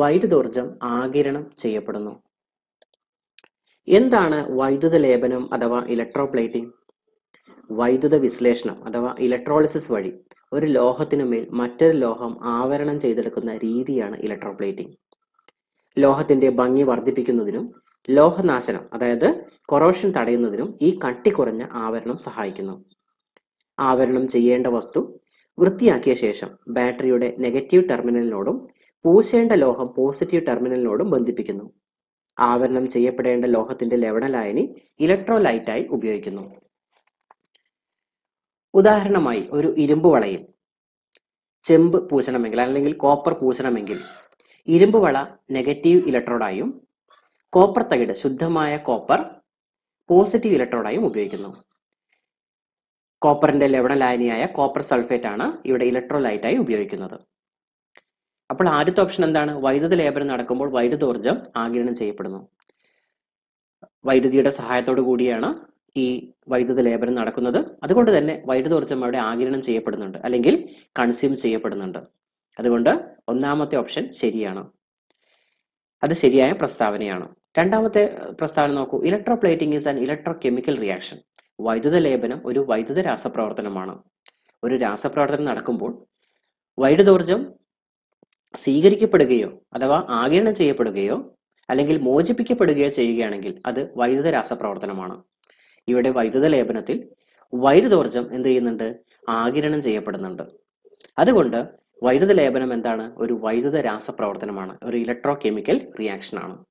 വൈദ്യുതോർജം ആകിരണം ചെയ്യപ്പെടുന്നു. എന്താണ് വൈദ്യുത ലേപനം അഥവാ ഇലക്ട്രോപ്ലേറ്റിംഗ് വൈദ്യുത വിശ്ലേഷണം അഥവാ ഇലക്ട്രോളിസിസ് വഴി ഒരു ലോഹത്തിനുമേൽ മറ്റൊരു ലോഹം ആവരണം ചെയ്തെടുക്കുന്ന രീതിയാണ് ഇലക്ട്രോപ്ലേറ്റിംഗ് ലോഹത്തിന്റെ ഭംഗി വർദ്ധിപ്പിക്കുന്നതിനും ലോഹനാശനം അതായത് കൊറോഷൻ തടയുന്നതിനും ഈ കട്ടി കുറഞ്ഞ ആവരണം സഹായിക്കുന്നു. ആവരണം ചെയ്യേണ്ട വസ്തു വൃത്തിയാക്കിയ ശേഷം ബാറ്ററിയുടെ നെഗറ്റീവ് ടെർമിനലിനോടും പൂശേണ്ട ലോഹം പോസിറ്റീവ് ടെർമിനലിനോടും ബന്ധിപ്പിക്കുന്നു. ആവരണം ചെയ്യപ്പെടേണ്ട ലോഹത്തിന്റെ ലവണലായനി ഇലക്ട്രോലൈറ്റായി ഉപയോഗിക്കുന്നു. ഉദാഹരണമായി ഒരു ഇരുമ്പ് വളയിൽ ചെമ്പ് പൂശണമെങ്കിൽ അല്ലെങ്കിൽ കോപ്പർ പൂശണമെങ്കിൽ ഇരുമ്പ് വള നെഗറ്റീവ് ഇലക്ട്രോഡായും കോപ്പർ തകിട് ശുദ്ധമായ കോപ്പർ പോസിറ്റീവ് ഇലക്ട്രോഡായും ഉപയോഗിക്കുന്നു. കോപ്പറിന്റെ ലവണലായനിയായ കോപ്പർ സൾഫേറ്റ് ആണ് ഇവിടെ ഇലക്ട്രോലൈറ്റായി ഉപയോഗിക്കുന്നത്. അപ്പോൾ ആദ്യത്തെ ഓപ്ഷൻ എന്താണ്? വൈദ്യുത ലേപനം നടക്കുമ്പോൾ വൈദ്യുതോർജം ആഗിരണം ചെയ്യപ്പെടുന്നു. വൈദ്യുതിയുടെ സഹായത്തോടു കൂടിയാണ് ഈ വൈദ്യുത ലേപനം നടക്കുന്നത്. അതുകൊണ്ട് തന്നെ വൈദ്യുതോർജം അവിടെ ആഗിരണം ചെയ്യപ്പെടുന്നുണ്ട് അല്ലെങ്കിൽ കൺസ്യൂം ചെയ്യപ്പെടുന്നുണ്ട്. അതുകൊണ്ട് ഒന്നാമത്തെ ഓപ്ഷൻ ശരിയാണ്. അത് ശരിയായ പ്രസ്താവനയാണ്. രണ്ടാമത്തെ പ്രസ്താവന നോക്കൂ. Electroplating is an electrochemical reaction വൈദ്യുത ലേപനം ഒരു വൈദ്യുത രാസപ്രവർത്തനമാണ്. ഒരു രാസപ്രവർത്തനം നടക്കുമ്പോൾ വൈദ്യുതോർജം സ്വീകരിക്കപ്പെടുകയോ അഥവാ ആഗിരണം ചെയ്യപ്പെടുകയോ അല്ലെങ്കിൽ മോചിപ്പിക്കപ്പെടുകയോ ചെയ്യുകയാണെങ്കിൽ അത് വൈദ്യുത രാസപ്രവർത്തനമാണ്. ഇവിടെ വൈദ്യുത ലേപനത്തിൽ വൈദ്യുതോർജം എന്ത് ചെയ്യുന്നുണ്ട്? ആകിരണം ചെയ്യപ്പെടുന്നുണ്ട്. അതുകൊണ്ട് വൈദ്യുത ലേപനം എന്താണ്? ഒരു വൈദ്യുത രാസപ്രവർത്തനമാണ്. ഒരു ഇലക്ട്രോ കെമിക്കൽ റിയാക്ഷൻ ആണ്.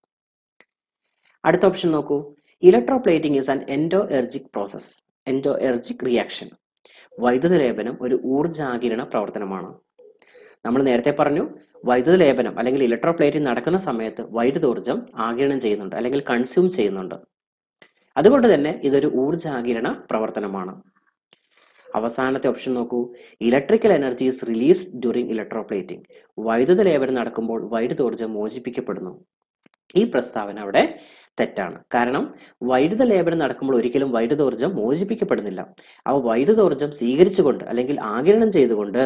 അടുത്ത ഓപ്ഷൻ നോക്കൂ. Electroplating is an endoergic process endoergic reaction വൈദ്യുത ലേപനം ഒരു ഊർജാകിരണ പ്രവർത്തനമാണ്. നമ്മൾ നേരത്തെ പറഞ്ഞു വൈദ്യുത ലേപനം അല്ലെങ്കിൽ ഇലക്ട്രോ പ്ലേറ്റിംഗ് നടക്കുന്ന സമയത്ത് വൈദ്യുതോർജം ആകിരണം ചെയ്യുന്നുണ്ട് അല്ലെങ്കിൽ കൺസ്യൂം ചെയ്യുന്നുണ്ട്. അതുകൊണ്ട് തന്നെ ഇതൊരു ഊർജാകിരണ പ്രവർത്തനമാണ്. അവസാനത്തെ ഓപ്ഷൻ നോക്കൂ. Electrical energy is release during electroplating വൈദ്യുത ലേപനം നടക്കുമ്പോൾ വൈദ്യുതോർജം മോചിപ്പിക്കപ്പെടുന്നു. ഈ പ്രസ്താവന അവിടെ തെറ്റാണ്. കാരണം വൈദ്യുത ലേപനം നടക്കുമ്പോൾ ഒരിക്കലും വൈദ്യുതോർജം മോചിപ്പിക്കപ്പെടുന്നില്ല. അവ വൈദ്യുതോർജം സ്വീകരിച്ചുകൊണ്ട് അല്ലെങ്കിൽ ആകിരണം ചെയ്തുകൊണ്ട്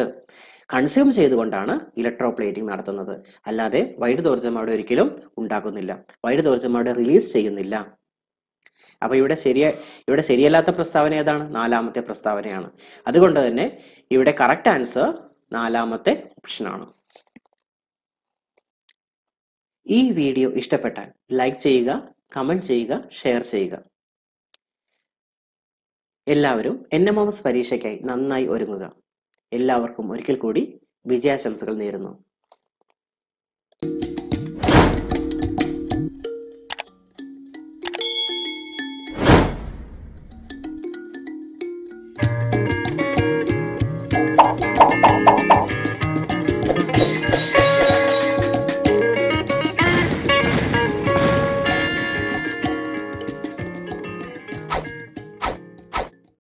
കൺസ്യൂം ചെയ്തുകൊണ്ടാണ് ഇലക്ട്രോപ്ലേറ്റിംഗ് നടത്തുന്നത്. അല്ലാതെ വൈദ്യുതോർജം അവിടെ ഒരിക്കലും ഉണ്ടാകുന്നില്ല. വൈദ്യുതോർജം അവിടെ റിലീസ് ചെയ്യുന്നില്ല. അപ്പൊ ഇവിടെ ശരിയ ഇവിടെ ശരിയല്ലാത്ത പ്രസ്താവന ഏതാണ്? നാലാമത്തെ പ്രസ്താവനയാണ്. അതുകൊണ്ട് തന്നെ ഇവിടെ കറക്റ്റ് ആൻസർ നാലാമത്തെ ഓപ്ഷനാണ് ഈ വീഡിയോ ഇഷ്ടപ്പെട്ടാൽ ലൈക്ക് ചെയ്യുക കമന്റ് ചെയ്യുക ഷെയർ ചെയ്യുക. എല്ലാവരും എൻ എം എം എസ് പരീക്ഷയ്ക്കായി നന്നായി ഒരുങ്ങുക. എല്ലാവർക്കും ഒരിക്കൽ കൂടി വിജയാശംസകൾ നേരുന്നു.